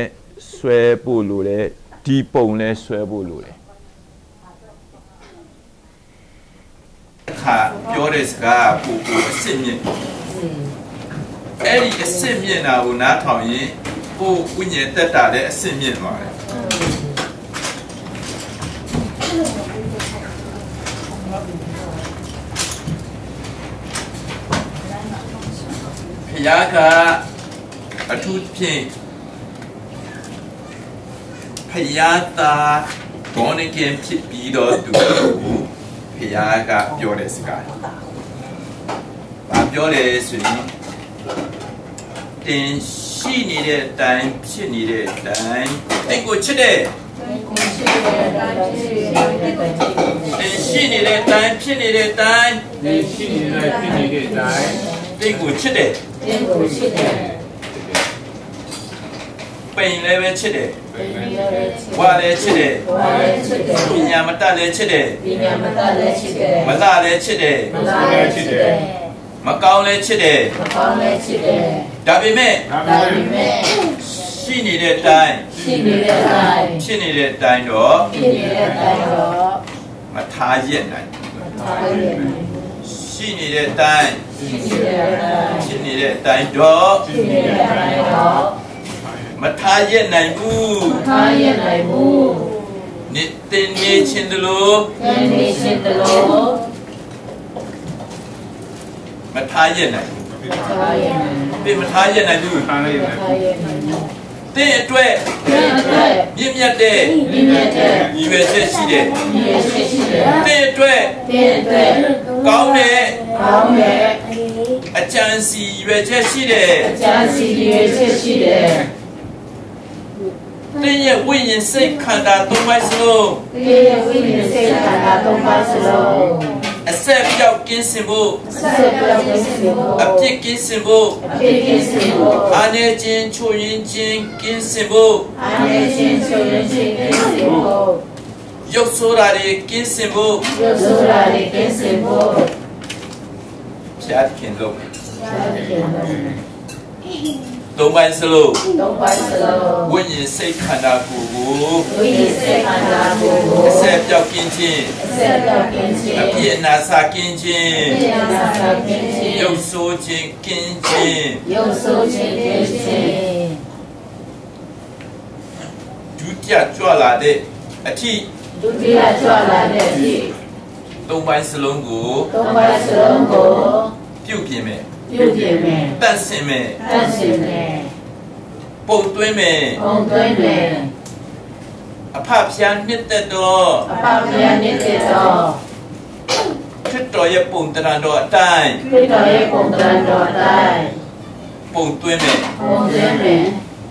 ဆွဲဖို့လိုတယ်ဒီပုံလဲဆွဲဖို့လိုတယ်ခါပြောတဲ့စကားပူပူအစ်စ်မြင့်အဲ့ဒီအစ်စ်မြင့်တာကိုနားထောင်ရင်ကိုယ်ဝိညာဉ်တက်တာလည်းအစ်စ်မြင့်သွားတယ်ဖျားက အထူးဖြင့်ဖျားသားဘောနကင်ဖြစ်ပြီးတော့သူကိုဖျားကပြောတဲ့စကား။ဘာပြောလဲဆိုရင်တင်ရှိနေတဲ့အတိုင်းဖြစ်နေတဲ့အတိုင်းတိတ်ကိုချစ်တဲ့တင်ရှိနေတဲ့အတိုင်းဖြစ်နေတဲ့အတိုင်းနေရှိနေတဲ့ဖြစ်နေတဲ့အတိုင်းတိတ်ကိုချစ်တဲ့ ပိန်လည်းပဲချစ်တယ်ဝါလည်းချစ်တယ်ပညာမတတ်လည်းချစ်တယ်မလှလည်းချစ်တယ်မကောင်းလည်းချစ်တယ်ဒါပေမဲ့ဒါပေမဲ့ရှိနေတဲ့အတိုင်းရှိနေတဲ့တိုင်းဖြစ်နေတဲ့အတိုင်းတော့ဖြစ်နေတဲ့တိုင်းတော့မထားရက်နိုင်ထားရည်ရှိနေတဲ့အတိုင်းရှိနေတဲ့တိုင်းဖြစ်နေတဲ့အတိုင်းတော့ဖြစ်နေတဲ့တိုင်းတော့ မထားရက်နိုင်ဘူးထားရနိုင်ဘူးနေတင်နေချင်းတလို့ဉာဏ်နေရှင်တလို့မထားရက်နိုင်ဘူးထားရနိုင်ပြင်မထားရက်နိုင်ဘူးထားလိုက်ရတယ်ထားရနိုင်တင်းအတွက်တဲ့အတွက်မြင့်မြတ်တဲ့ဒီမြတ်တဲ့ညီရွယ်ချက်ရှိတဲ့ဒီရရှိရှိတဲ့တင်းအတွက်တဲ့အတွက်ကောင်းတဲ့ကောင်းတဲ့အကြံစီရွယ်ချက်ရှိတဲ့အချမ်းစီရရှိရှိတဲ့ တင်းရဲ့ဝိညာဉ်စိတ်ခန္ဓာသုံးပါးစလုံးဒီရဝိညာဉ်စိတ်ခန္ဓာသုံးပါးစလုံးအဆက်ပြောက်ကင်းစင်ဖို့ဆက်ပြောင်းနေစီဖို့အပြစ်ကင်းစင်ဖို့အဖြစ်ကင်းစီဖို့အာနေခြင်းချိုရင်ခြင်းကင်းစင်ဖို့အာနေရှင်ဆိုရင်ရှင်ကင်းစီဖို့ရုပ်ဆိုးတာတွေကင်းစင်ဖို့ရုပ်ဆိုးတာတွေကင်းစီဖို့ဖြတ်ခင်လို့သခင်တော် သုံးပိုင်းစလုံးသုံးပါးစလုံးဝိညာဉ်စိတ်ခန္ဓာကိုယ်ကိုဝိညာဉ်စေခန္ဓာကိုယ်ကိုအဆက်ပြောက်ကင်းခြင်းအဆက်တော်ကင်းခြင်းအပြည့်အနာစာကင်းခြင်းပြည့်နာစာကင်းခြင်းရုပ်ဆိုးခြင်းကင်းခြင်းရုပ်ဆိုးခြင်းကင်းခြင်းဒုတိယကြွလာတဲ့အထိဒုတိယကြွလာတဲ့အထိသုံးပိုင်းစလုံးကိုသုံးပါးစလုံးကိုပြုတ်ပြင်မယ် ပြုပြင်မယ်တန့်စင်မယ်တတ်ရှင်မယ်ပုံသွင်းမယ်ပုံသွင်းမယ်အဖဖျားနှစ်သက်တော့အဖဖျားနေတဲ့တော့ခရစ်တော်ရဲ့ပုံတရံတော်အတိုင်းခရစ်တော်ရဲ့ပုံသဏ္ဍာန်တော်အတိုင်းပုံသွင်းမယ်ပုံသွင်းမယ်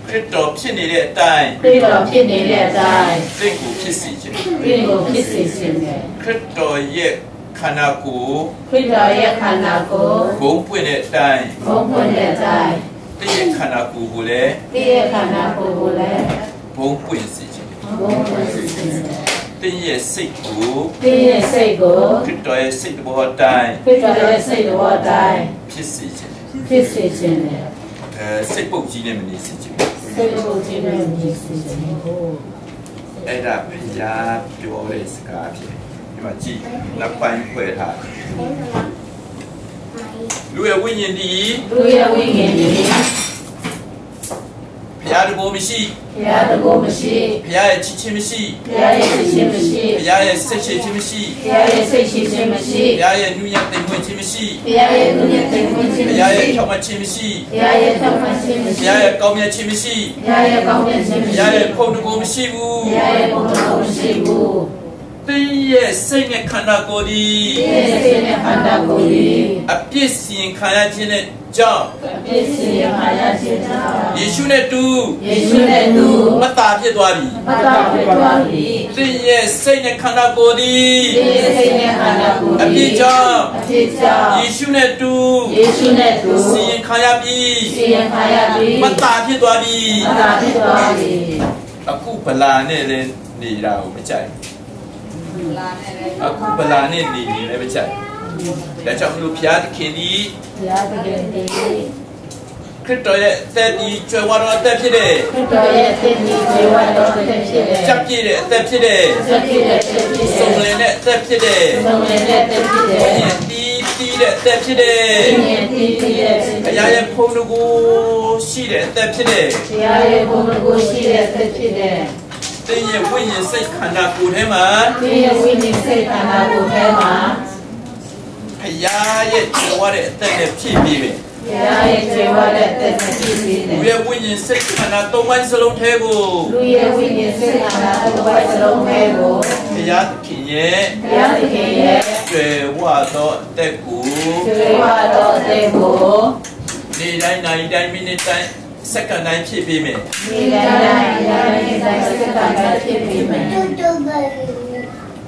ခရစ်တော်ဖြစ်နေတဲ့အတိုင်းခရစ်တော်ဖြစ်နေတဲ့အတိုင်းစိတ်ကိုဖြစ်စေခြင်းခရစ်ကိုဖြစ်စေခြင်းနဲ့ခရစ်တော်ရဲ့ ခန္ဓာကိုယ်ခရစ်တော်ရဲ့ခန္ဓာကိုယ်ဂုံးပွင့်တဲ့အတိုင်းဘုံပွင့်တဲ့အတိုင်းတည့်ရဲ့ခန္ဓာကိုယ်ကိုလည်းတည့်ရဲ့ခန္ဓာကိုယ်ကိုလည်းဘုံပွင့်စေခြင်းဘုံပွင့်စေခြင်းနဲ့တည့်ရဲ့စိတ်ကိုတည့်ရဲ့စိတ်ကိုခရစ်တော်ရဲ့စိတ်တော်အတိုင်းခရစ်တော်ရဲ့စိတ်တော်အတိုင်းဖြစ်စေခြင်းဖြစ်စေခြင်းနဲ့အဲစိတ်ပုတ်ကြီးနဲ့မနေစေခြင်းစိတ်ကိုကြည့်နေမြည်စေခြင်းကိုအဲ့ဒါဖျားပြောတဲ့စကားဖြစ် ဒီမှာကြည့်လက်ပိုင်းခွဲထားလူရဲ့ဝိညာဉ်ဒီသူရဲ့ဝိညာဉ်ကြီးဖျားတဘောမရှိဘုရားတကူမရှိဖျားရဲ့ချစ်ချင်းမရှိဘုရားရဲ့သိခြင်းမရှိဖျားရဲ့စိတ်ရှိခြင်းမရှိဘုရားရဲ့စိတ်ရှိခြင်းမရှိဖျားရဲ့နူးညံ့သိမ်မွေ့ခြင်းမရှိဘုရားရဲ့သူရဲ့သိခြင်းမရှိဘုရားရဲ့ဖြောင့်မတ်ခြင်းမရှိဘုရားရဲ့ထောက်ခံခြင်းမရှိဘုရားရဲ့ကောင်းမြတ်ခြင်းမရှိဘုရားရဲ့ကောင်းမြတ်ခြင်းဘုမရှိရားရဲ့ဖုန်တကူမရှိဘူးဘုရားရဲ့ဘုံတော်မရှိဘူး သင်ရဲ့စိတ်နဲ့ခန္ဓာကိုယ်ဒီဒီရဲ့စိတ်နဲ့ခန္ဓာကိုယ်ကြီးအပြစ်စင်ခံရခြင်းနဲ့ကြောင့်အပြည့်စုံရပါရခြင်းကြောင့်ယေရှုနဲ့တူယေရှုနဲ့သူမတာဖြစ်သွားပြီမတော်ဖြစ်သွားပြီသင်ရဲ့စိတ်နဲ့ခန္ဓာကိုယ်ဒီဒီရဲ့စိတ်နဲ့ခန္ဓာကိုယ်အပြစ်ကြောင့်အပြစ်ကြောင့်ယေရှုနဲ့တူယေရှုနဲ့သူစင်ခံရပြီစီရင်ခါရပြီမတာဖြစ်သွားပြီမတော်ဖြစ်သွားပြီအခုဗလာနဲ့လည်းနေတာကိုမကြိုက်ဘူး အခုဗလာနဲ့နေနေလည်းမကြိုက်ဘူးဒါကြောင့်မလို့ဘုရားသခင်ဒီဘုရားသခင်တည်ခခရစ်တော်ရဲ့အသက်ဒီကျွယ်ဝတော်အသက်ဖြစ်တဲ့ရစ်တော်ရဲ့သင်္ကြီးဇေဝတော်တစ်ဖြစ်တဲ့ကြပ်ပြည့်တဲ့အသက်ဖြစ်တဲ့ဆက်ဖြစ်တဲ့တစ်ဖြစ်စုံလတဲ့င်တဲ့အသက်ဖြစ်တဲ့ဆုံးနေတဲ့တစ်ဖြစ်တဲ့ဘုရားတီးတီးတဲ့အသက်ဖြစ်တဲ့သင်ရဲ့တည်တည်တဲ့ဘုရားရဲ့ဖုန်းတကူရှိတဲ့အသက်ဖြစ်တဲ့ဘုရားရဲ့ဘုံကိုရှိတဲ့တစ်ဖြစ်တဲ့ သင်ရဲ့ဝိညာဉ်စိတ်ခန္ဓာကိုယ်ထဲမှာဒီရဲ့ဝိညာဉ်စိတ်ခန္ဓာကိုယ်ထဲမှာဘုရားရဲ့ကျွယ်ဝတဲ့အသက်နဲ့ဖြည့်ပြီးပြီဘုရားရဲ့ဇေဝတဲ့တစ်ဖြစ်ပြီးလူတဲ့ရဲ့ဝိညာဉ်စိတ်ခန္ဓာသုံးပိုင်းစလုံးထဲကိုလူရဲ့ဝိညာဉ်စိတ်ခန္ဓာတစ်ဝက်စလုံးပဲကိုဘုရားသခင်ရဲ့ဘုရားသခင်ရဲ့ကျွယ်ဝသောအသက်ကိုဇေဝတော်အသေးကိုနေ့တိုင်းနာရီတိုင်းမိနစ်တိုင်း စက္ကန့်တိုင်းဖြည့်ပြီးမယ်ဒီတိုင်းတိုင်းတိုင်းတိုင်းစက္ကန့်ပဲဖြစ်ပြီးမယ်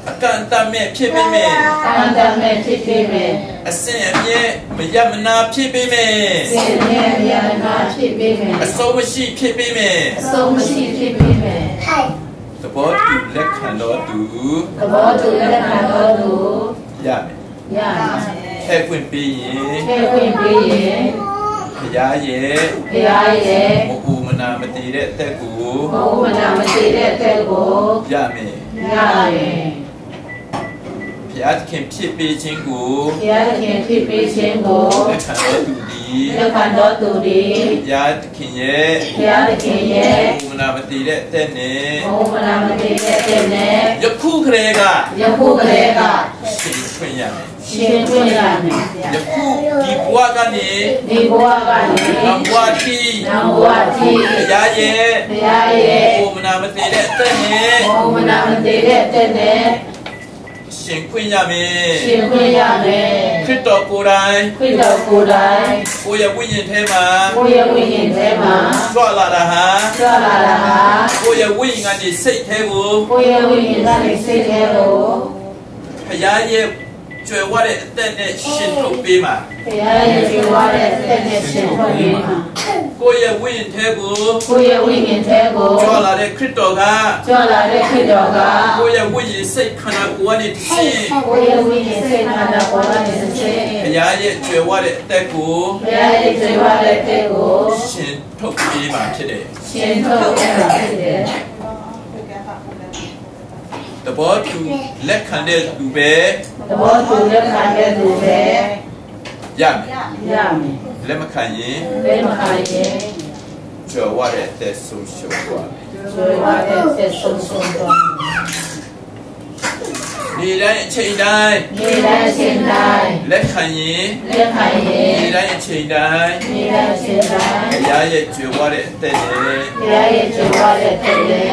အကန့်အသတ်မဲ့ဖြည့်ပြီးမယ်။အန္တမဲ့ဖြစ်ပြီးမယ်အစင်အမြဲမရမနာဖြည့်ပြီးမယ်။စိတ်နဲ့ဉာဏ်နာဖြစ်ပြီးမယ်အဆုံးမရှိဖြည့်ပြီးမယ်။အဆုံးမရှိဖြစ်ပြီးမယ်သဘောတူလက်ခံတော်သူ။သဘောတူလက်ခံတော်သူရမယ်ရမယ်ထဲခွင့်ပေးရင်။ခဲခွင့်ပေးရင်ဘု ရားရဲ့ဘုရားရဲ့မအူမနာမတည်တဲ့အသက်ကိုဘုံမနာမသိတဲ့တဲ့ကိုရမယ်ရရင်ဘုရားသခင်ဖြစ်ပေးခြင်းကိုဘုရားသခင်ဖြစ်ပေးခြင်းကိုလက်ခံတော်သူသည်လက်ခံတော်သူဒီဘုရားသခင်ရဲ့ဘုရားသခင်ရဲ့မအူမနာမတည်တဲ့အသက်နဲ့ဘုံမနာမသိတဲ့တဲ့နဲ့ယခုခရေကယခုကလေးကရှင်ခွင့်ရမယ် ရှင်ခွင့်ရမယ်ယခုဒီဘဝကနေဒီဘဝကနေနဘဝတိနောင်ဘဝတိဘုရားရဲ့ဘုရားရဲ့ဘုမနာမတည်တဲ့အသက်နဲ့ဘုံမနာမသေးတဲ့တဲ့နဲ့ရှင်ခွင့်ရမယ်ရှင်ခွင့်ရမယ်ခရစ်တော်ကိုယ်တိုင်ခရစ်တော်ကိုယ်တိုင်ကိုယ့်ရဲ့ဝိညာဉ်ထဲမှာကိုယ့်ရဲ့ဝိညာဉ်ထဲမှာကြွလာတာဟာကြွလာတာဟာကိုယ့်ရဲ့ဝိညာဉ်ကနေစိတ်ထဲကိုကိုယ့်ရဲ့ဝိညာဉ်ကနေစိတ်ထဲကိုဘုရားရဲ့ ကျွယ်ဝတဲ့အသက်နဲ့ရှင်ထုတ်ပေးမှာဘုရားရဲ့ကြွယ်ဝတဲ့တက်တဲ့ရှင်ထုတ်ပေးမှာကိုယ့်ရဲ့ဝိညာဉ်ထဲကိုကိုယ့်ရဲ့ဝိညာဉ်ထဲကိုကြွလာတဲ့ခရစ်တော်ကကြွလာတဲ့ခရစ်တော်ကကိုယ့်ရဲ့ဝိညာဉ်စိတ်ခန္ဓာကိုယ်ကနေတစ်ဆင့်ကိုယ့်ရဲ့ဝိညာဉ်စိတ်ခန္ဓာကိုယ်ကနေတစ်ဆင့်ဘုရားရဲ့ကျွယ်ဝတဲ့အသက်ကိုဘုရားရဲ့ကြွယ်ဝတဲ့တက်ကိုရှင်ထုတ်ပေးမှာဖြစ်တယ်ရှင်ထုတ်ပေးတာဖြစ်တယ် တဘောသူလက်ခံတဲ့သူပဲသဘောတူလက်ခံတဲ့သူပဲရမယ်ရမယ်လက်မခံရင်ဘယ်မှာရင်ကျွယ်ဝတဲ့အသက်ဆုံးရှုံးသွားမယ်ကြွယ်ဝတဲ့တက်ဆုံးဆုံးတော့ဒီတိုင်းအချိန်တိုင်းဒီတိုင်းရှင်တိုင်းလက်ခံရင်လက်ခံရင်ဒီတိုင်းအချိန်တိုင်းဒီတိုင်းရှင်တိုင်းဘုရားရဲ့ကျွယ်ဝတဲ့အသက်နဲ့ဘုရားရဲ့ကြွယ်ဝတဲ့တက်နဲ့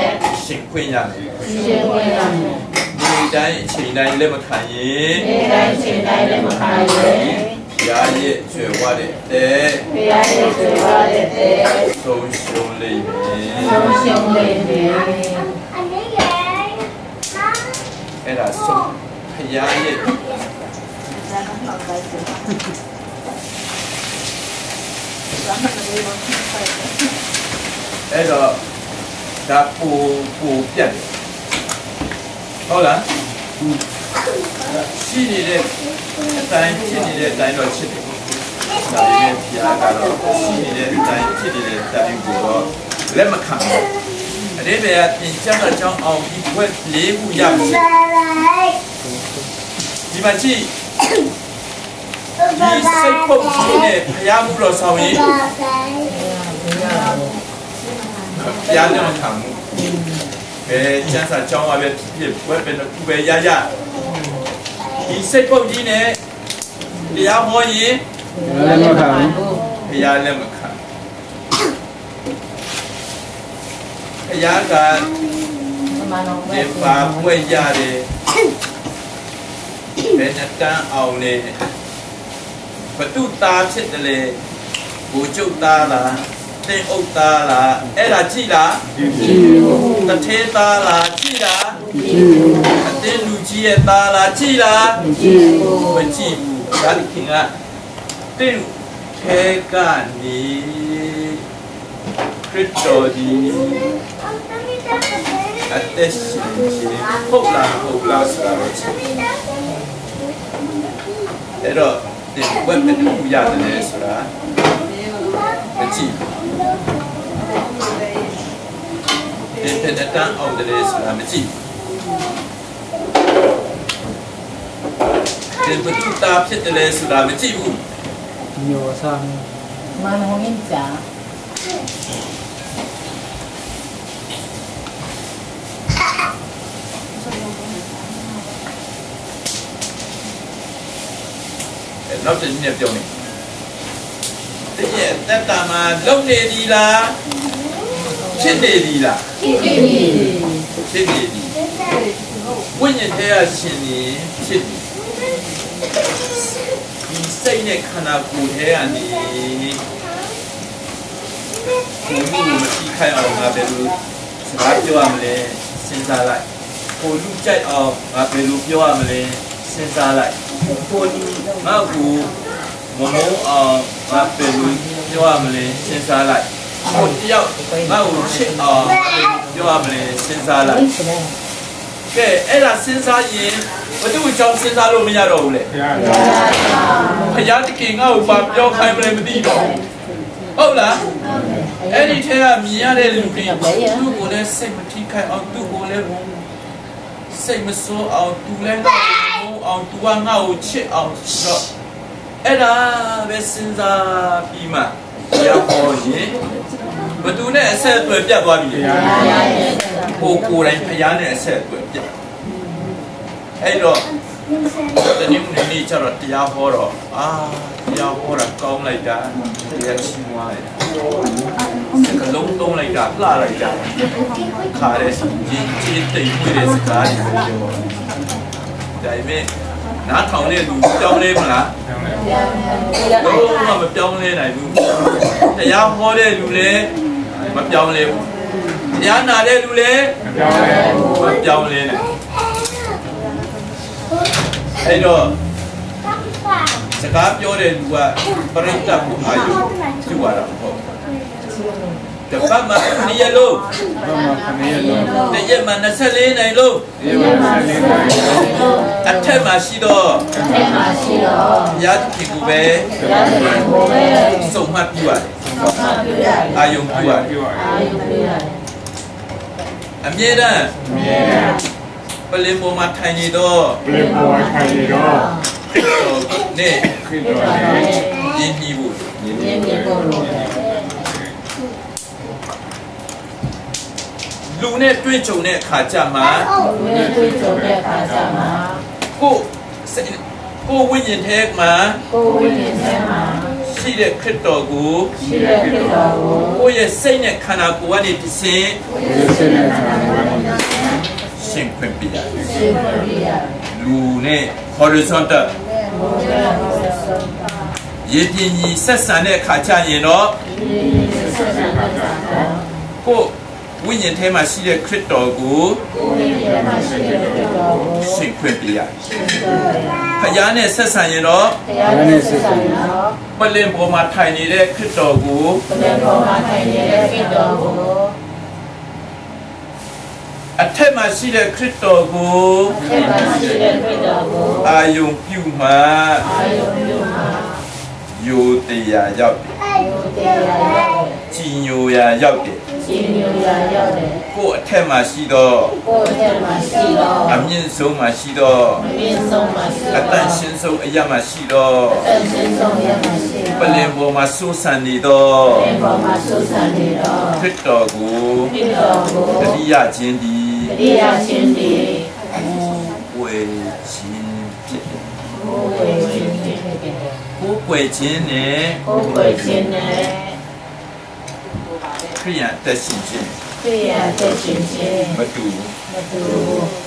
ရှင်ခွင့်ရမယ် ရှင်ဝင်ရမယ်ဒီတိုင်းအချိန်တိုင်းလက်မခံရင်ဒီတိုင်းရှင်တိုင်းလည်းမခံရင်ဘုရားရဲ့ကျွယ်ဝတဲ့အသက်ဘုရားရဲ့ကြွယ်ဝတဲ့တက်ဆုံးရှုံးလိမ့်မယ်ဆုံးရှုံးလိမ့်မယ်အဲ့ဒါဆုံးဘုရားရဲ့အဲ့တော့ဒါပူပူပြတ်တယ် ဟုတ်လားရှိနေတဲ့အတိုင်းဖြစ်နေတဲ့အတိုင်းတော့ဖြစ်တယ်ဒါပေမဲ့ဘုရားကတော့ရှိနေတဲ့အတိုင်းဖြစ်နေတဲ့အတိုင်းကိုတော့လက်မခံဘူးအရေးပဲအပြင်ကျမ်းကြောင်းအောင်ဒီဘက်လေးခုရမယ်ဒီမှာကြည့်ဒီစိတ်ပုတ်ကြီးနဲ့ဘုရားမှုတော်ဆောင်ရင်ဘုရားလည်းမခံဘူး အဲကျမ်းစာကြောင်းပါပဲဖြစ်ဖြစ်ဘယ်ပဲခုပဲရရဒီစိတ်ပုတ်ကြီးနဲ့တရားဟောရင်လည်းမခံဘူးဘုရားလည်းမခံဘုရားကမနောဘဒီယ်ပါပွဲရတယ်ဘယ်နဲ့တန်းအောင်လဲဘတုသားဖြစ်တယ်လေဘူကျုပ်သားလား တင်အုပ်သားလားအဲ့ဒါကြည့်လားကြည့်ကြည့်တထဲသားလားကြည့်လားကြည့်ဘူးအတင်းလူကြီးရဲ့သားလားကြည့်လားကြည့်ဘူးမကြည့်ဘူးဒါဒီခင်ကတင်းထဲကနေခရစ်တော်ဒီအသက်ရှင်ရှင်ဟုတ်လားဟုတ်လားဆိုတာတော့ချက်အဲ့တော့ဒီဘက်ဘယ်လိုရတယ်လဲဆိုတာမကြည့် ဒီတဲ့တန်းအောင်တယ်ဆိုတာမကြည့်ဒီဘသူတာဖြစ်တယ်လဲဆိုတာမကြည့်ဘူးညောဆန်းမနောမင်းကြာအဲ့နောက်တစ်နည်းပြောနေ တကယ်တက်တာမှာလုံနေပြီလားဖြစ်နေပြီလားကြည့်ကြည့်ဖြစ်နေပြီဝိညာဉ်ထဲကရှင်နေဖြစ်နေဒီစိတ်နဲ့ခန္ဓာကိုယ်ထဲကနေကိုယ်လူမတိခိုင်အောင်ငါဘယ်လိုစကားပြောရမလဲစဉ်းစားလိုက်ကိုယ်လူကြိုက်အောင်ငါဘယ်လိုပြောရမလဲစဉ်းစားလိုက်ကိုယ်လူငါ့ကိုမမုန်းအောင် ငါဘယ်လိုပြောရမလဲစဉ်းစားလိုက်ကိုယ်တယောက်ငါ့ကိုချစ်အောင်ပြောရမလဲစဉ်းစားလိုက်ကဲအဲ့ဒါစဉ်းစားရင်ဘယ်သူ့ကြောင့်စဉ်းစားလို့မရတော့ဘူးလေဘုရားဖယားတခင်ငါ့ကိုပါပြောခိုင်းမလဲမသိတော့ဘူးဟုတ်လားအဲ့ဒီထဲကမြင်ရတဲ့လူတွေသူ့ကိုလည်းစိတ်မထိခိုက်အောင်သူ့ကိုလည်းစိတ်မဆိုးအောင်သူလည်းငါ့ကိုအောင်သူကငါ့ကိုချစ်အောင်ဆိုတော့ အဲ့ဒါပဲစဉ်းစားပြီးမှဘုရားဟောရင်ဘသူနဲ့အဆက်အသွယ်ပြတ်သွားပြီလေဘုရားကိုယ်ကိုယ်တိုင်ဖျားနဲ့အဆက်အသွယ်ပြတ်အဲ့တော့တနည်းနည်းကျတော့တရားဟောတော့အာတရားဟောတာကောင်းလိုက်တာတရားရှင်းသွားတယ်စကလုံးသုံးလိုက်တာလှလိုက်တာခါရဲကြီးကြီးတိတ်ပြီးတဲ့စကားတွေပြောဒါပေမဲ့ နားထောင်တဲ့လူကြောင်းလဲမလားတော့မှမပြောင်းလဲနိုင်ဘူးတရားဟောတဲ့လူလည်းမပြောင်းလဲဘူးတရားနာတဲ့လူလည်းမပြောင်းလဲမပြောင်းလဲနိုင်အဲ့တော့စကားပြောတဲ့လူကပရိသတ်ကိုအာရုံပြုရတာမဟုတ်ဘူး တပတ်မှာခဏရလို့ဘာမှခမရလို့တရက်မှာ24နိုင်လို့ဒီမှာဆက်နေတယ်လို့အထက်မှာရှိတော့အဲ့မှာရှိတော့ဘုရားသခင်ကိုပဲရတယ်ဘုရားပဲစုံမှတ်ပြုရတယ်ဆောင်းပါပြရတယ်အာယုံပြုရတယ်ပြောရအာယုပြရတယ်အမြဲတမ်းမြဲပလင်ပေါ်မှာထိုင်နေတော့ပြေပေါ်ခိုင်ရောနဲ့ခိတော်နဲ့ရင်းနှီးဖို့ရင်းမြစ်ဖို့ လို့လူနဲ့တွေ့ကြုံတဲ့အခါကျမှဘုရားတွေ့ကြုံတဲ့အခါကျမှကိုယ်စိတ်ကိုယ်ဝိညာဉ်ထဲမှာကိုယ်ဝိညာဉ်ထဲမှာရှိတဲ့ခရစ်တော်ကိုရှိတဲ့ဖြစ်တော်ကိုကိုယ့်ရဲ့စိတ်နဲ့ခန္ဓာကိုယ်ကနေတစ်ဆင့်ဒီစနေကဘာလို့ရှင်ခွင့်ပြရတယ်ရှင်းပြရတယ်လူနဲ့ horizontal ဘုရားဟောဆုံးရေပြင်းကြီးဆက်ဆံတဲ့အခါကျရင်တော့ဒီဆက်ဆံတဲ့အခါကျကိုယ် ဝိညာဉ်ထဲမှာရှိတဲ့ခရစ်တော်ကိုကိုယ်ဝိညာဉ်ထဲမှာရှိတဲ့ဖြစ်တော်ကိုရှင်ခွင့်ပြရတယ်ရှင်းပြရတယ်ဖယားနဲ့ဆက်ဆံရင်တော့တရားနဲ့ဆက်ဆံတော့ပလင်ပေါ်မှာထိုင်နေတဲ့ခရစ်တော်ကိုဘုရားပေါ်မှာထိုင်နေတဲ့ဖြစ်တော်ကိုအထက်မှာရှိတဲ့ခရစ်တော်ကိုဆက်ပါရှိတဲ့ဖြစ်တော်ကိုအာယုံပြုမှအာယုံပြုမှာယိုတရားရောက်တယ်ယုတရားရောက်တယ်ကြည်ညိုရာရောက်တယ် ကြည်ညိုရာရောက်တယ်ကိုယ်အထက်မှာရှိသောကိုယ်ထဲမှာရှိတော့အမြင့်ဆုံးမှာရှိသောအမြင့်ဆုံးမှာရှိအတော့တန်ရှင်းဆုံးအရာမှာရှိသောအတန်ရှင်းဆုံးရမှာရှိတော့ပလင်ပေါ်မှာစိုးစံနေသောပလင်ပေါ်မှာဆုဆံနေတော့ခရစ်တော်ကိုဖြစ်တော်ကိုတတိယခြင်းသည်တတိယချင်းတည်းဝေခြင်းဖြစ်တယ်ဘိုးဝေခြင်းဖြစ်တယ်ကိုယ်ွယ်ခြင်းနဲ့ကိုယ်ဝေခြင်းနဲ့ခ ရိယန်အသက်ရှင်ခြင်းပြရတဲ့ခြင်းချင်းမတူဘူးမတူ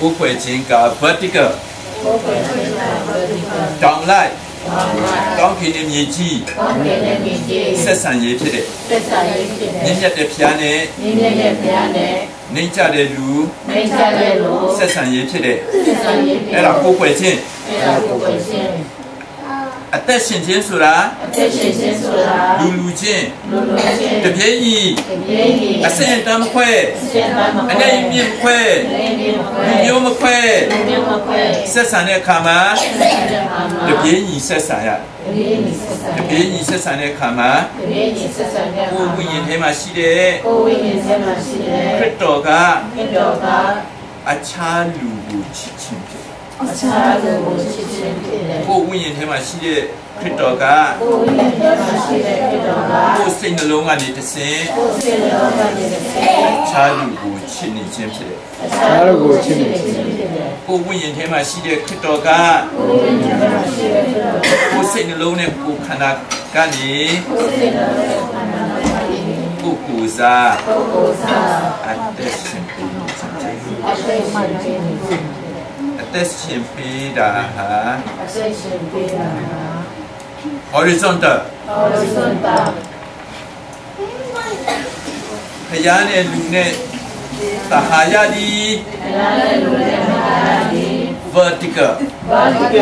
ကိုယ်ွယ်ခြင်းက vertical ကိုယ်ဝေခြင်းကဘယ်ဒီကတောင်လိုက်ဘာမှကောင်းကင်နဲ့မြေကြီးကောင်းကင်နဲ့မြင်ကြည့်ဆက်ဆံရေးဖြစ်တဲ့သက်သာရေးဖြစ်တမြယ်င့်မြတ်တဲ့ဖျားနဲ့မြင်တဲ့ဘုရားနဲ့နှိမ့်ကြတဲ့လူမိတ်ဆက်တဲ့လို့ဆက်ဆံရေးဖြစ်တဲ့သက်သာရေးဖြစ်အဲ့ဒါကိုယ်ွယ်ခြင်းအဲ့ဒါကိုယ်ဝေခြင်း အသက်ရှင်ခြင်းဆိုတာအသက်ရှင်ခြင်းဆိုတာလူလူချင်းလူလူချင်းတပြေးညီတကယ်ကြီးအစင်တမ်းမခွဲစင်ပါမအခွဲနဲ့မြင့်မခွဲလည်းမြင်မခွဲလူမျိုးမခွဲလူမျိုးမခွဲဆက်ဆံတဲ့အခါမှာဆက်တဲ့မှာမှာတပြေးညီဆက်ဆံရတကယ်ကြီးဆက်ဆံတပြေးညီဆက်ဆံတဲ့အခါမှာတကယ်ကြီးဆက်ဆံတဲ့ကိုမှာယ်ဝိညာဉ်ထဲမှာရှိတဲ့ကိုဝိညာဉ်ထဲမှာရှိတဲ့ခရစ်တော်ကဖြစ်တော်ကအခြားလူကိုချစ်ခြင်းဖြစ်တယ် အခြားလူကိုချစ်ခြင်းဖြစ်တယ်ကိုယ်ဝိညာဉ်ထဲမှာရှိတဲ့ခရစ်တော်ကကိုဝိညာဉ်ထဲမှာရှိတဲ့ဖြစ်တော်ကကိုယ်စိတ်နှလုံးကနေတစ်ဆင့်ကိုယ်စိတ်တော်ကနေတစ်ဆင့်အခြားလူကိုချစ်နေခြင်းဖြစ်တယ်အခြားလူကိုချစ်ခြင်းဖြစ်တယ်ကိုယ်ဝိညာဉ်ထဲမှာရှိတဲ့ခရစ်တော်ကကိုဝိညာဉ်ထဲမှာရှိတဲ့ဖြစ်တော်ကကိုယ်စိတ်နှလုံးနဲ့ကိုယ်ခန္ဓာကနေကိုယ်စိတ်တော်ရဲ့ခန္ဓာမှာရှိတဲ့ကိုယ်ကိုယ်စားပုဂ္ဂိုလ်စာအသက်ရှင်ပေးခြင်းဖြစ်တယ်အသက်ရှင်ခြင်းဖြစ်တယ်အ သက်ရှင်ပေးတာဟာအသက်ရှင်ပေးတာမှာ horizontal horizontal ခရားနဲ့လူနဲ့တဟာရဒီနာနဲ့လူနဲ့မှာဒီ vertical ဘာဒီက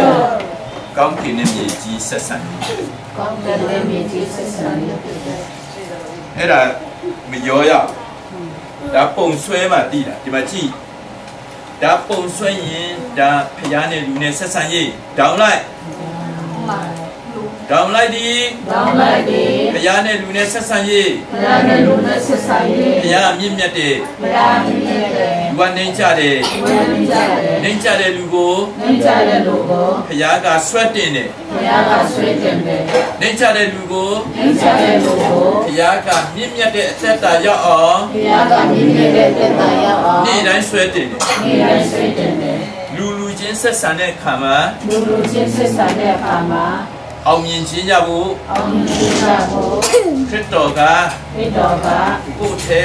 ကောင်းကင်နဲ့မြေကြီးဆက်ဆံနေတယ်ကောင်းတဲ့လေမြေကြီးဆက်ဆံရဖြစ်တယ်အဲ့ဒါမရောရဘူးဒါပုံဆွဲမှတည်တာဒီမှာကြည့် ဒါပုံဆွဲရင်ဒါဖရားနဲ့လူနဲ့ဆက်ဆံရေးဒေါင်းလိုက် ဒေါင်းလိုက်ဒီကောင်းလိုက်ပြီဖရားနဲ့လူနဲ့ဆက်ဆံရေးနာနဲ့လူနဲ့ဆက်ဆံရေးဖရားမြင့်မြတ်တဲ့ဘုရားမြင်တဲ့လူကနေကြတဲ့ဝိညာဉ်ကြတယ်နေကြတဲ့လူကိုနေကြတဲ့လူကိုဖရားကဆွဲတင်တယ်ဘုရားကဆွေးတင်တယ်နေကြတဲ့လူကိုနေကြတဲ့လူကိုဖရားကမြင့်မြတ်တဲ့အသက်တာရောက်အောင်ဘုရားကမြင်နေတဲ့တက်တာရောက်အောင်နေ့တိုင်းဆွဲတင်တယ်နေတိုင်းဆွေးတင်တယ်လူလူချင်းဆက်ဆံတဲ့အခါမှာလူလူချင်းဆက်ဆံတဲ့အခါမှာ အောင်မြင်ခြင်းကြဖို့အောင်မြင်ကြဖို့ခရစ်တော်ကဖြစ်တော်ကကိုယ်ထဲ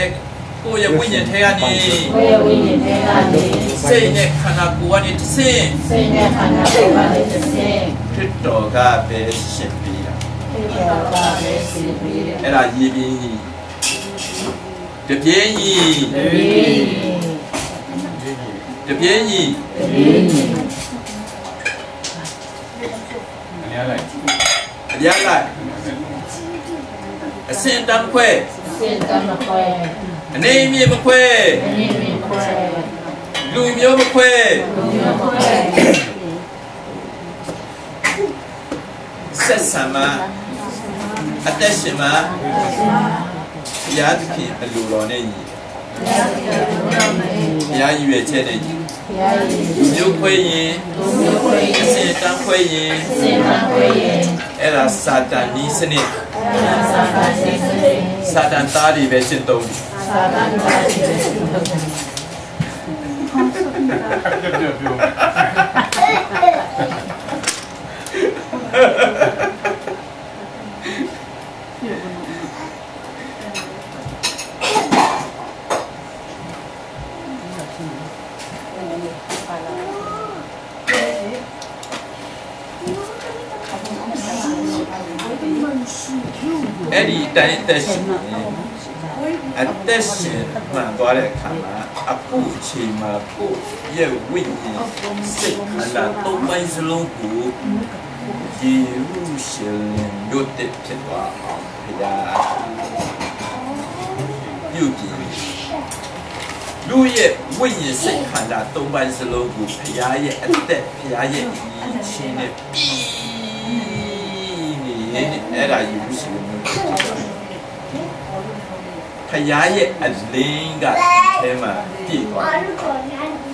ကိုယ့်ရဲ့ဝိညာဉ်ထဲကနေကိုယ့်ရဲ့ဝိညာဉ်ထဲကနေစိတ်နဲ့ခန္ဓာကိုယ်ကနေတစ်ဆင့်စိတ်နဲ့ခန္ဓာကိုယ်ကနေတစ်ဆင့်ခရစ်တော်ကပဲရှင်ပေးတာဖြစ်တော်ကပဲစီပြီးတယ်အဲ့ဒါရည်ပြင်းကြီးတပြင်းကြီးတပည့်တပြင်းကြီး တပည့်လရလိုက်အရလိုက်အစင်တန်းခွဲစင်တမခွဲအနေအမြင့်မခွဲအင်းမင်းခွဲလူမျိုးမခွဲလူမျိုးခွဲဆက်ဆံမအသက်ရှင်မဘုရားသခင်အလိုတော်နဲ့ညီဘုရားရည်ရွယ်ချက်နဲ့ညီဘုရားရဲ့ လူမျိုးခွဲရင်လူမျိုးခွဲအစင်တန်းခွဲရင်စင်တခွဲရဲ့အဲ့ဒါစာတန်နီးစနစ်သာသာစိတ်စိတ်စာတန်သားတွေပဲရှင်းသုံးတယ်သာသာပါစိတ်စိတ်ပြပြပြော အဲ့ဒီတိုင်းအသက်ရှင်ရင်အသက်ရှင်မှန်သွားတဲ့အခါမှာအခုအချိန်မှာကိုယ့်ရဲ့ဝိညာဉ်စိတ်ခန္ဓာသုံးပိုင်းစလုံးကိုယေရုရှလင်မြို့တည်ဖြစ်သွားအောင်ဘုရားပြုကြည်လူရဲ့ဝိညာဉ်စိတ်ခန္ဓာသုံးပိုင်းစလုံးကိုဘုရားရဲ့အသက်ဘုရားရဲ့အရေးချင်းနဲ့ပြီးနေရင်အဲ့ဒါယေရုရှလင်မြို့ တည်ဖြစ်သွားတယ်ဖယားရဲ့အလင်းကအဲမှာပြည့်သွားတယ်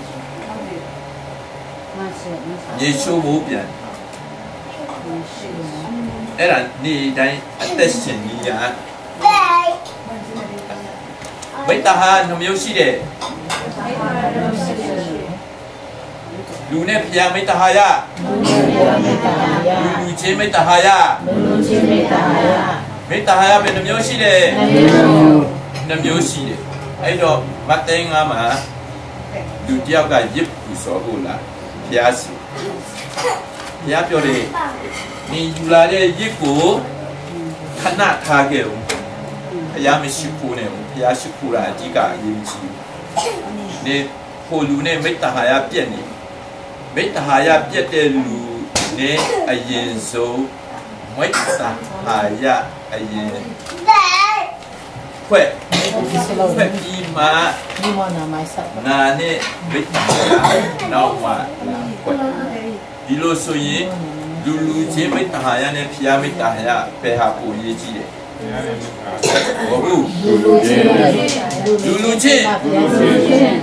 ယေရှုမိုးပြန်အဲ့ဒါနေတိုင်းအသက်ရှင်နေရမိတ္တဟာနှမျိုးရှိတယ်လူနဲ့ဖယားမိတ္တဟာယလူမျိုးမေတ္တာယာလူလူချင်းမိတ္တဟာယလူလူချင်းမေတ္တာယာ မိတ္တဟာယဘယ်နှမျိုးရှိတယ်နှမျိုးနှမျိုးရှိတယ်အဲ့တော့မတ်တဲငါမှာလူတယောက်ကရစ်ပူစောဖို့လားဖျားစီဖျားပြောတယ်နေယူလာတဲ့ရစ်ကိုခဏထားခဲ့ဦးဖျားမရှိခိုးနဲ့ဦးဖျားရှိခိုးတာအဓိကအရေးကြီးနေကိုလူနဲ့မိတ္တဟာယပြက်နေမိတ္တဟာယပြက်တဲ့လူနဲ့အရင်ဆုံး မိတ္တဟာယအရင်ခွဲ့ဒီစလုံးဖက်ပြီးမှဒီမနာမိုက်ဆက်နာနဲ့ဝိတ္တနောက်မှခွက်ဒီလိုဆိုရင်လူလူချင်းမိတ္တဟာယနဲ့ဖျားမိတ္တဟာယဘယ်ဟာကိုရေးကြည့်တယ်ရတယ်ဟုတ်ဘူးလူလူချင်းလူလူချင်းလူလူချင်း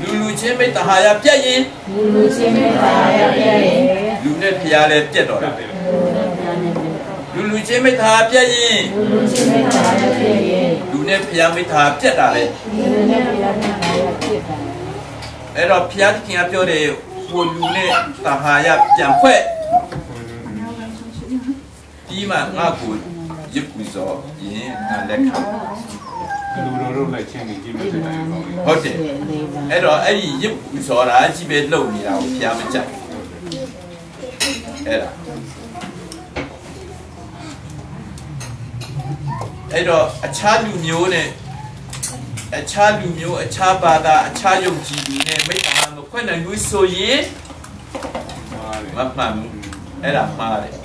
လူလူချင်းမိတ္တဟာယပြတ်ရင်လူလူချင်းမေတ္တာယာပြည့်ရဲ့လူနဲ့ဖျားလည်းပြတ်တော့တာ လူလူချင်းလူလူချင်းမိတ္တဟာပြတ်ရင်လူလူချင်းမေတ္တာယာပြည့်ရဲ့လူနဲ့ဖျားမိတ္တဟာပြတ်တာလေလူလူနဲ့ပြည့်တဲ့နာယာပြည့်တယ်အဲ့တော့ဖျားသခင်ကပြောတယ်ဟိုလူနဲ့တဟာယပြန်ခွဲ့ဒီမှာငါ့ကိုရစ်ပူစောရင်ငါလက်ခံလူတို့တို့လိုက်ချင်းနေကြည့်မယ်တဲ့ကောင်းလေးဟုတ်တယ်အဲ့တော့အဲ့ဒီရစ်ပူစောတာကြီးပဲလုံနေတာကိုဖျားမကြိုက်အဲ့ဒါ အဲ့တော့အခြားလူမျိုးနဲ့အခြားလူမျိုးအခြားဘာသာအခြားယုံကြည်သူနဲ့မိတ္တာမခွင့်နိုင်ဘူးဆိုရင်မားတယ်မမှန်ဘူးအဲ့ဒါမှားတယ်